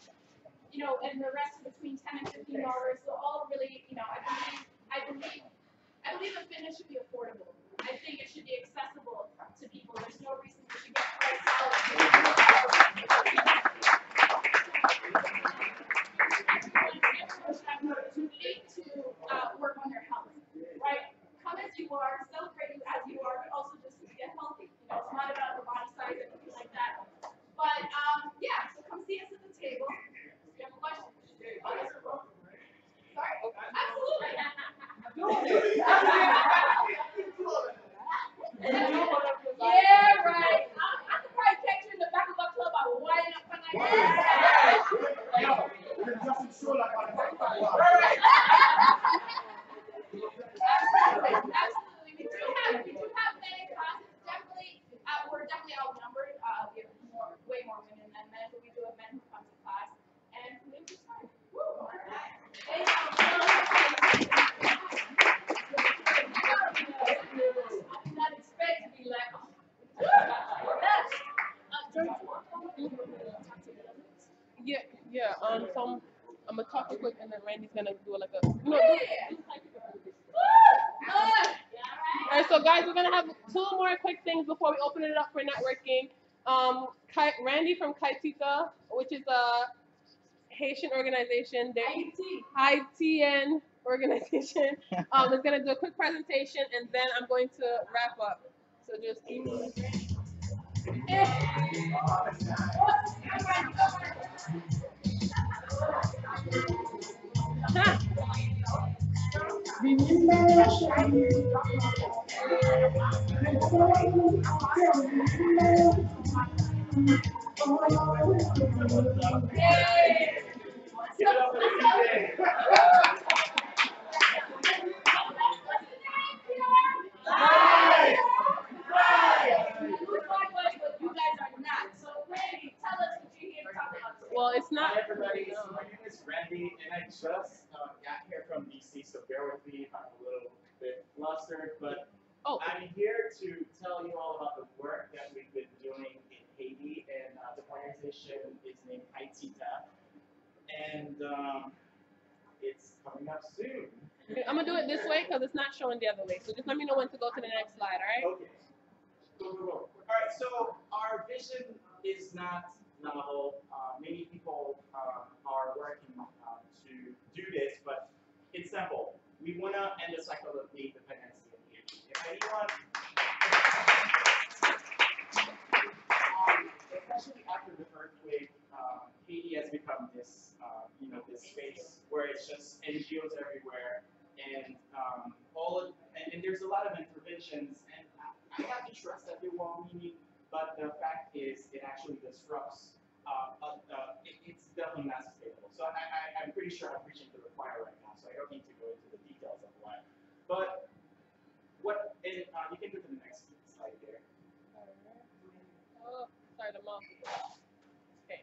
you know, and the rest are between 10 and 15 dollars. So all really, you know, I believe, I believe, I believe a fitness should be affordable. I think it should be accessible to people. There's no reason
Haitian organization, they ITN organization, um, is gonna do a quick presentation, and then I'm going to wrap up. So just give me. Ha!
Give it up for the DJ. Right!
You look like us, you guys are not. So Randy, tell us what you're here to talk about today.
Well, it's not.
Hi everybody, so my name is Randy and I just uh, got here from DC, so bear with me, I'm a little bit flustered, but
Oh,
I'm here to tell you all about the work that we've been doing in Haiti and uh, the organization is named Haitita. And um, it's coming up soon.
I'm gonna do it this way because it's not showing the other way. So just let me know when to go to the next slide, all right?
Okay. Go, go, go. All right, so our vision is not novel. Uh, many people um, are working um, to do this, but it's simple. We want to end the cycle of aid dependency. If anyone, um, especially after the earthquake, um, Haiti has become this, uh, you know, this space where it's just NGOs everywhere, and um, all of, and, and there's a lot of interventions, and I, I have to trust that they're well-meaning, but the fact is, it actually disrupts. Uh, uh, it, it's definitely not sustainable. So I, I'm pretty sure I'm preaching to the choir right now, so I don't need to go into the details of why. But what, and uh, you can go to the next slide there.
Oh, sorry, the mouse. Okay.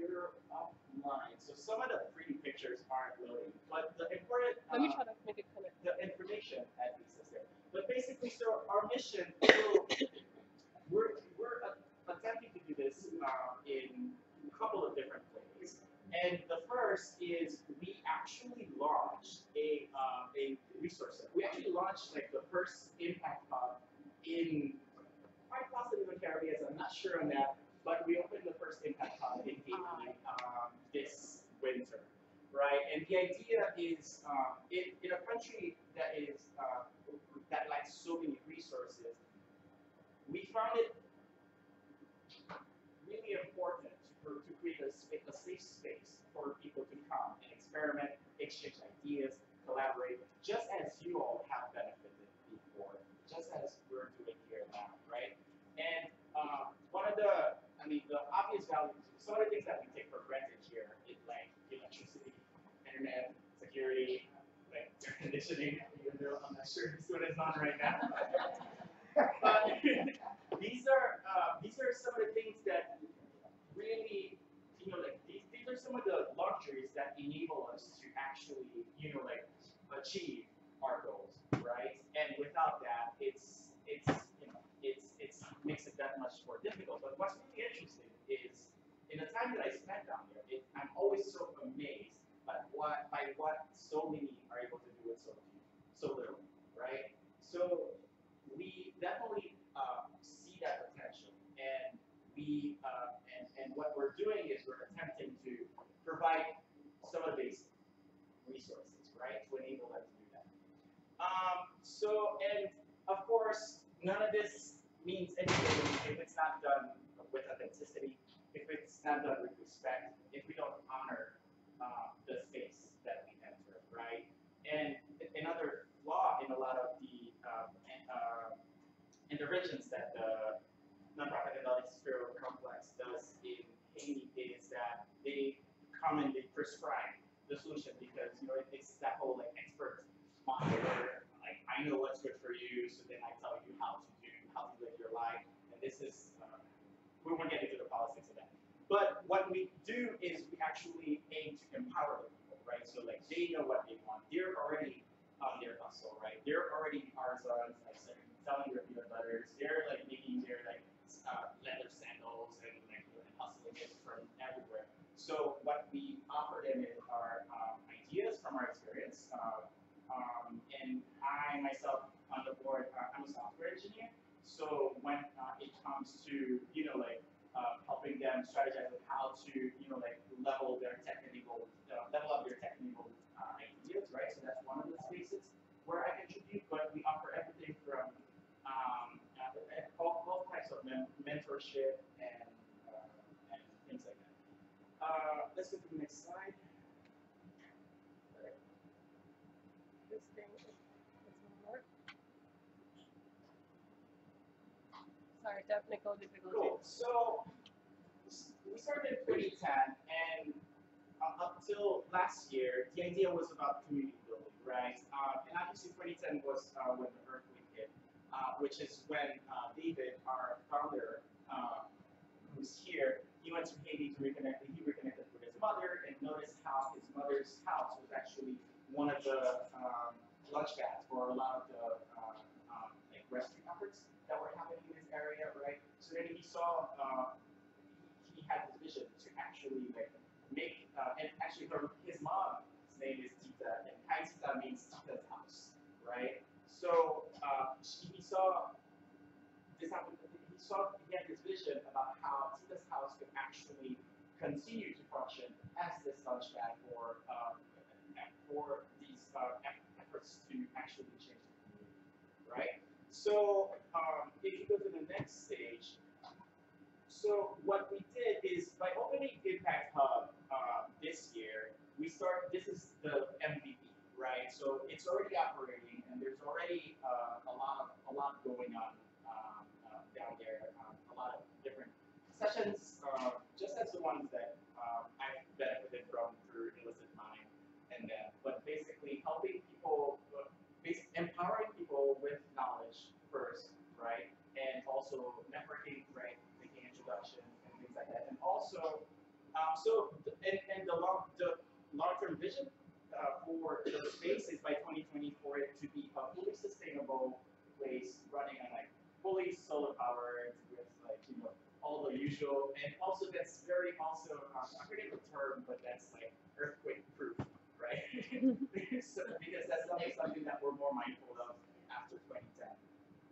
You're offline. So some of the pretty pictures aren't loading, but the important
Let me
uh,
try to make it connect.
the information at least is there. But basically, so our mission, so we're we're attempting to do this um, in a couple of different ways. And the first is we actually launched a um, a resource. We actually launched like the first impact hub in quite possibly the Caribbean. I'm not sure on that, but we opened the first impact hub in Haiti um, this winter, right? And the idea is um, in, in a country that is uh, that lacks so many resources, we found it really important to, to create a, a safe space for people to come and experiment, exchange ideas, collaborate, just as you all have benefited before, just as we're doing here now, right? And uh, one of the, I mean, the obvious values, some of the things that we take for granted here like electricity, internet, security, like air conditioning, even though I'm not sure one is on right now. but these are uh, these are some of the things that really, you know, like these, these are some of the luxuries that enable us to actually, you know, like achieve our goals, right? And without that, it's it's it's it's makes it that much more difficult. But what's really interesting is in the time that I spent down there, it, I'm always so amazed by what by what so many are able to do with so few, so little, right? So we definitely uh, see that potential, and we uh, and and what we're doing is we're attempting to provide some of these resources, right, to enable them to do that. Um, so and of course, none of this means anything if it's not done with authenticity, if it's not done with respect, if we don't honor uh, the space that we enter, right? And another flaw in a lot of the um, uh, interventions that the nonprofit Adult Spiro Complex does in Haiti is that they come and they prescribe the solution because you know it's that whole like expert where like I know what's good for you, so then I tell you how to how to live your life, and this is uh, we won't get into the politics of that. But what we do is we actually aim to empower the people, right? So like they know what they want. They're already on their hustle, right? They're already artisans, like selling their peanut butters. They're like making their like uh, leather sandals and like hustling it from everywhere. So what we offer them is our um, ideas from our experience. Uh, um, and I myself on the board, uh, I'm a software engineer. So when uh, it comes to you know like uh, helping them strategize on how to you know like level their technical uh, level up their technical uh, ideas, right? So that's one of the spaces where I contribute. But we offer everything from um, uh, all, all types of men- mentorship and uh, and things like that. Let's go to the next slide.
This thing is, is not work. Technical difficulties.
Cool. So we started in 2010, and uh, up until last year, the idea was about community building, right? Um, and obviously, 2010 was uh, when the earthquake hit, uh, which is when uh, David, our founder, uh, who's here, he went to Haiti to reconnect. He reconnected with his mother and noticed how his mother's house was actually one of the um, launch pads for a lot of the uh, um, like rescue efforts that were happening in area, right? So then he saw, uh, he, had this vision to actually like make, uh, and actually her, his mom's name is Tita, and Kai Tita means Tita's house, right? So uh, he saw this happen, he saw, he had this vision about how Tita's house could actually continue to function as this launchpad for, um, for these uh, efforts to actually change the community, right? So um, if you go to the next stage, so what we did is by opening Impact Hub um, this year, we start. This is the MVP, right? So it's already operating, and there's already uh, a lot of a lot going on um, uh, down there. Um, a lot of different sessions, uh, just as the ones that I've benefited from through Illicit Mind, and then, but basically helping people, uh, empowering people with knowledge first, right? And also networking, right? Making introductions and things like that. And also, um, so, and, and the long, the long-term vision uh, for the space is by 2020 for it to be a fully sustainable place running on like fully solar powered with like, you know, all the usual, and also that's very also, um, I forget the term, but that's like earthquake proof, right? so, because that's something, something that we're more mindful of after 2010,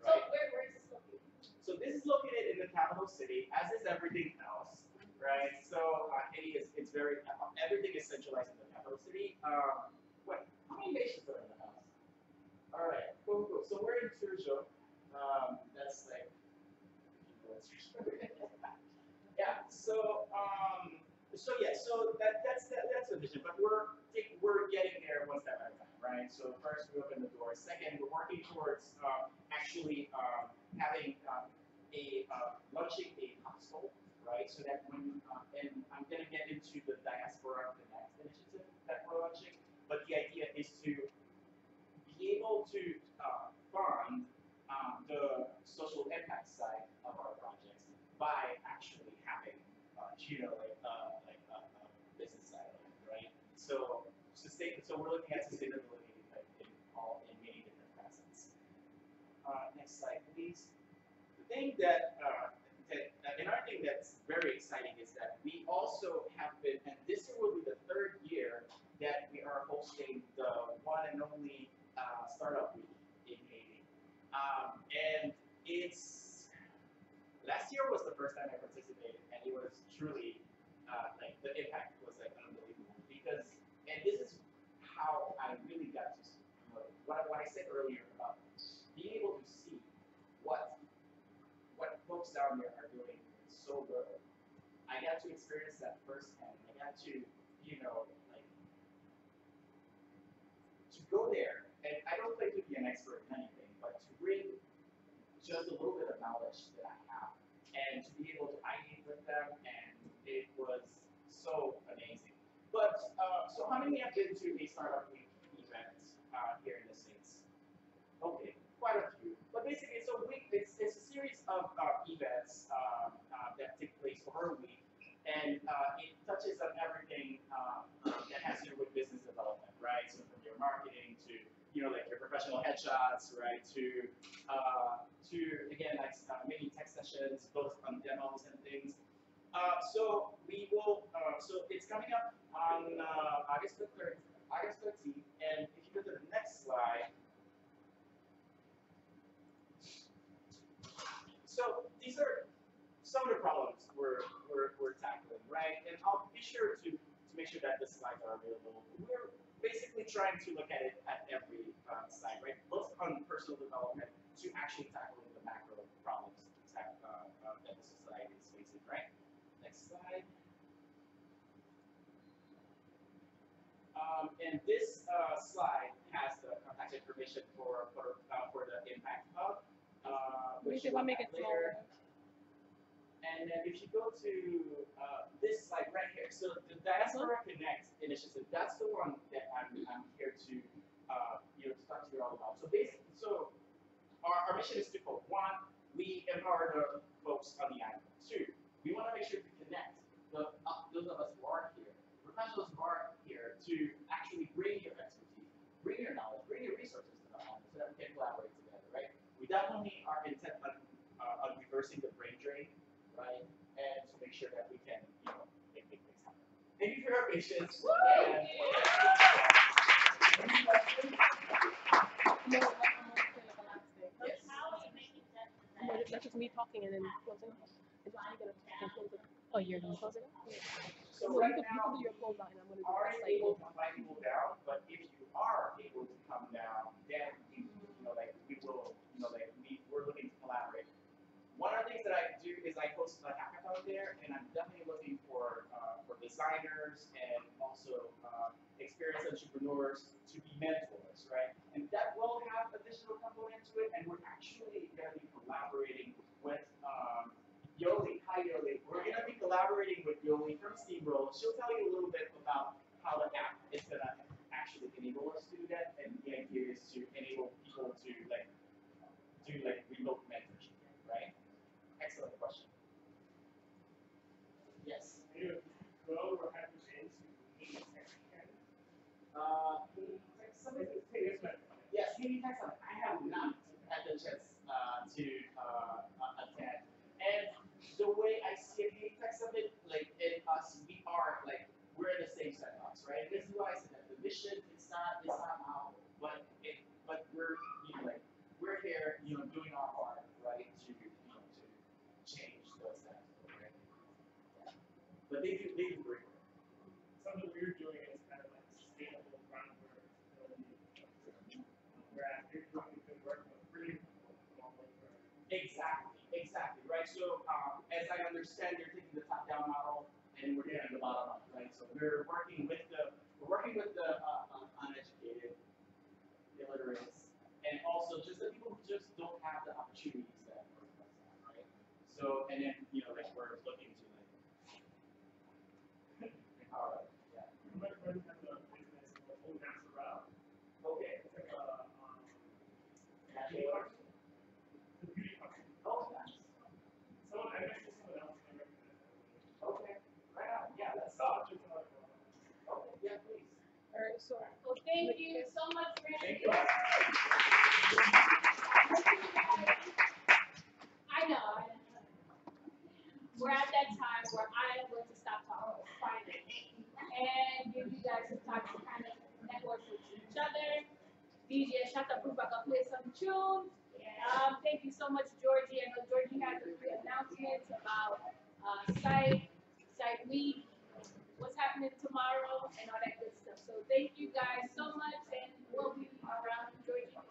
So where, where is this located?
So this is located in the capital city, as is everything else, right? So uh, it's very uh, everything is centralized in the capital city. Um? How many nations are in the house? All right, cool, cool. So we're in Turgeau. Um, that's like. yeah. So um, so yeah. So that that's that, that's the vision, but we're we're getting there one step at a time, right? So first we open the door. Second, we're working towards uh, actually um, having um, a uh, launching a hostel, right? So that when um, and I'm gonna get into the diaspora of the next initiative that we're launching, but the idea is to be able to uh, fund um, the social impact side of our projects by actually having, uh, you know, like uh, like business side of it, right? So sustain. So we're looking at sustainability in all in many different facets. Uh, next slide, please. The thing that, uh, that another thing that's very exciting is that we also have been, and this year will be the third year that we are hosting the one and only uh, startup week in Haiti. Um, and it's last year was the first time I participated, and it was truly uh, like the impact was like unbelievable because, and this is how I really got to see what, what I said earlier about being able to see what what folks down there are doing so good. I got to experience that firsthand. I got to, you know, like to go there, and I don't claim to be an expert in anything, but to bring just a little bit of knowledge that I have, and to be able to ideate with them, and it was so amazing. But uh, so, how many have been to a startup week event uh, here in the states? Okay, quite a few. Basically, it's a week. It's, it's a series of uh, events um, uh, that take place over a week, and uh, it touches on everything um, um, that has to do with business development, right? So from your marketing to you know like your professional headshots, right? To uh, to again like uh, mini tech sessions, both on demos and things. Uh, so we will. So it's coming up on August the third, August thirteenth, and if you go to the next slide. So these are some of the problems we're, we're, we're tackling, right? And I'll be sure to, to make sure that the slides are available. We're basically trying to look at it at every uh, side, right? Both on personal development to actually tackling the macro problems that, uh, uh, that the society is facing, right? Next slide. Um, and this uh, slide has the contact information for for, uh, for the Impact Hub. Uh, which
see if
we'll
make it
later. And then if you go to uh, this slide right here, so the Diaspora Connect initiative, that's the one that I'm, I'm here to, uh, you know, to talk to you all about. So basically, so our, our mission is twofold. One, we empower the folks on the island. Two, we want to make sure to connect the, uh, those of us who are here, professionals who are here, to actually bring your expertise, bring your knowledge, bring your resources to the island so that we can collaborate together, right? We definitely are intent on, uh, on reversing the brain drain, right? And to make sure that we can, you know, make big things happen. Thank you for your patience. and- Any questions?
No, I'm gonna say like a last thing.
Yes.
No, that's just me talking and then closing. Is that how you're gonna can close it? Oh, you're gonna close it?
So
No,
right
you can, you
now,
can do your close out and I'm gonna do
are
the
able
site.
to invite people down, but if you are able to come down, then you, you know, like, we will, you know, like, we, we're looking to collaborate. One of the things that I is I hackathon there, and I'm definitely looking for, uh, for designers and also, uh, experienced entrepreneurs to be mentors, right? And that will have additional component to it, and we're actually gonna be collaborating with, um, Yoli, hi Yoli. We're gonna be collaborating with Yoli from Steamroll. She'll tell you a little bit about how the app is gonna actually enable us to do that, and the idea is to enable people to like do like remote mentorship, right? Excellent question. Yes.
You grow or have to change to
Uh,
Yes, ma'am.
yes, Haiti Tech Summit. I have not had the chance uh, to uh, attend. And the way I see it, Haiti Tech Summit, like in us, we are like we're in the same sandbox, right? This is why I said that the mission is not it's not our, but it but we're you know like we're here, you know, doing our part, right, to you know to change those things, right? But they do they do great work.
Something we're doing is kind of like sustainable groundwork. Whereas you're doing good work with free.
Exactly, exactly, right? So, um, as I understand, you're taking the top-down model and we're taking the bottom-up, right? So we're working with the, we're working with the, uh, un- uneducated, illiterates, and also just the people who just don't have the opportunities that we're have, right? So, and then, you know, like, we're looking to like, yeah.
My friend has a business called Old Master Route.
Okay.
It's like a, um,
Actually,
it's a beauty company.
Oh, nice.
Someone, I mentioned someone else, I recommend it.
Okay, right on, yeah, that's,
Stop, just another one.
okay, yeah, please.
So
Well, thank you so much, Randy. I know. We're at that time where I am going to stop talking finally and give you guys some time to kind of network with each other. DJ Shatterproof, I can play some tunes. Um, thank you so much, Georgie. I know Georgie a few announcements about, uh, CITE, CITE week, what's happening tomorrow and all that good stuff. So thank you guys so much and we'll be around. Georgie, on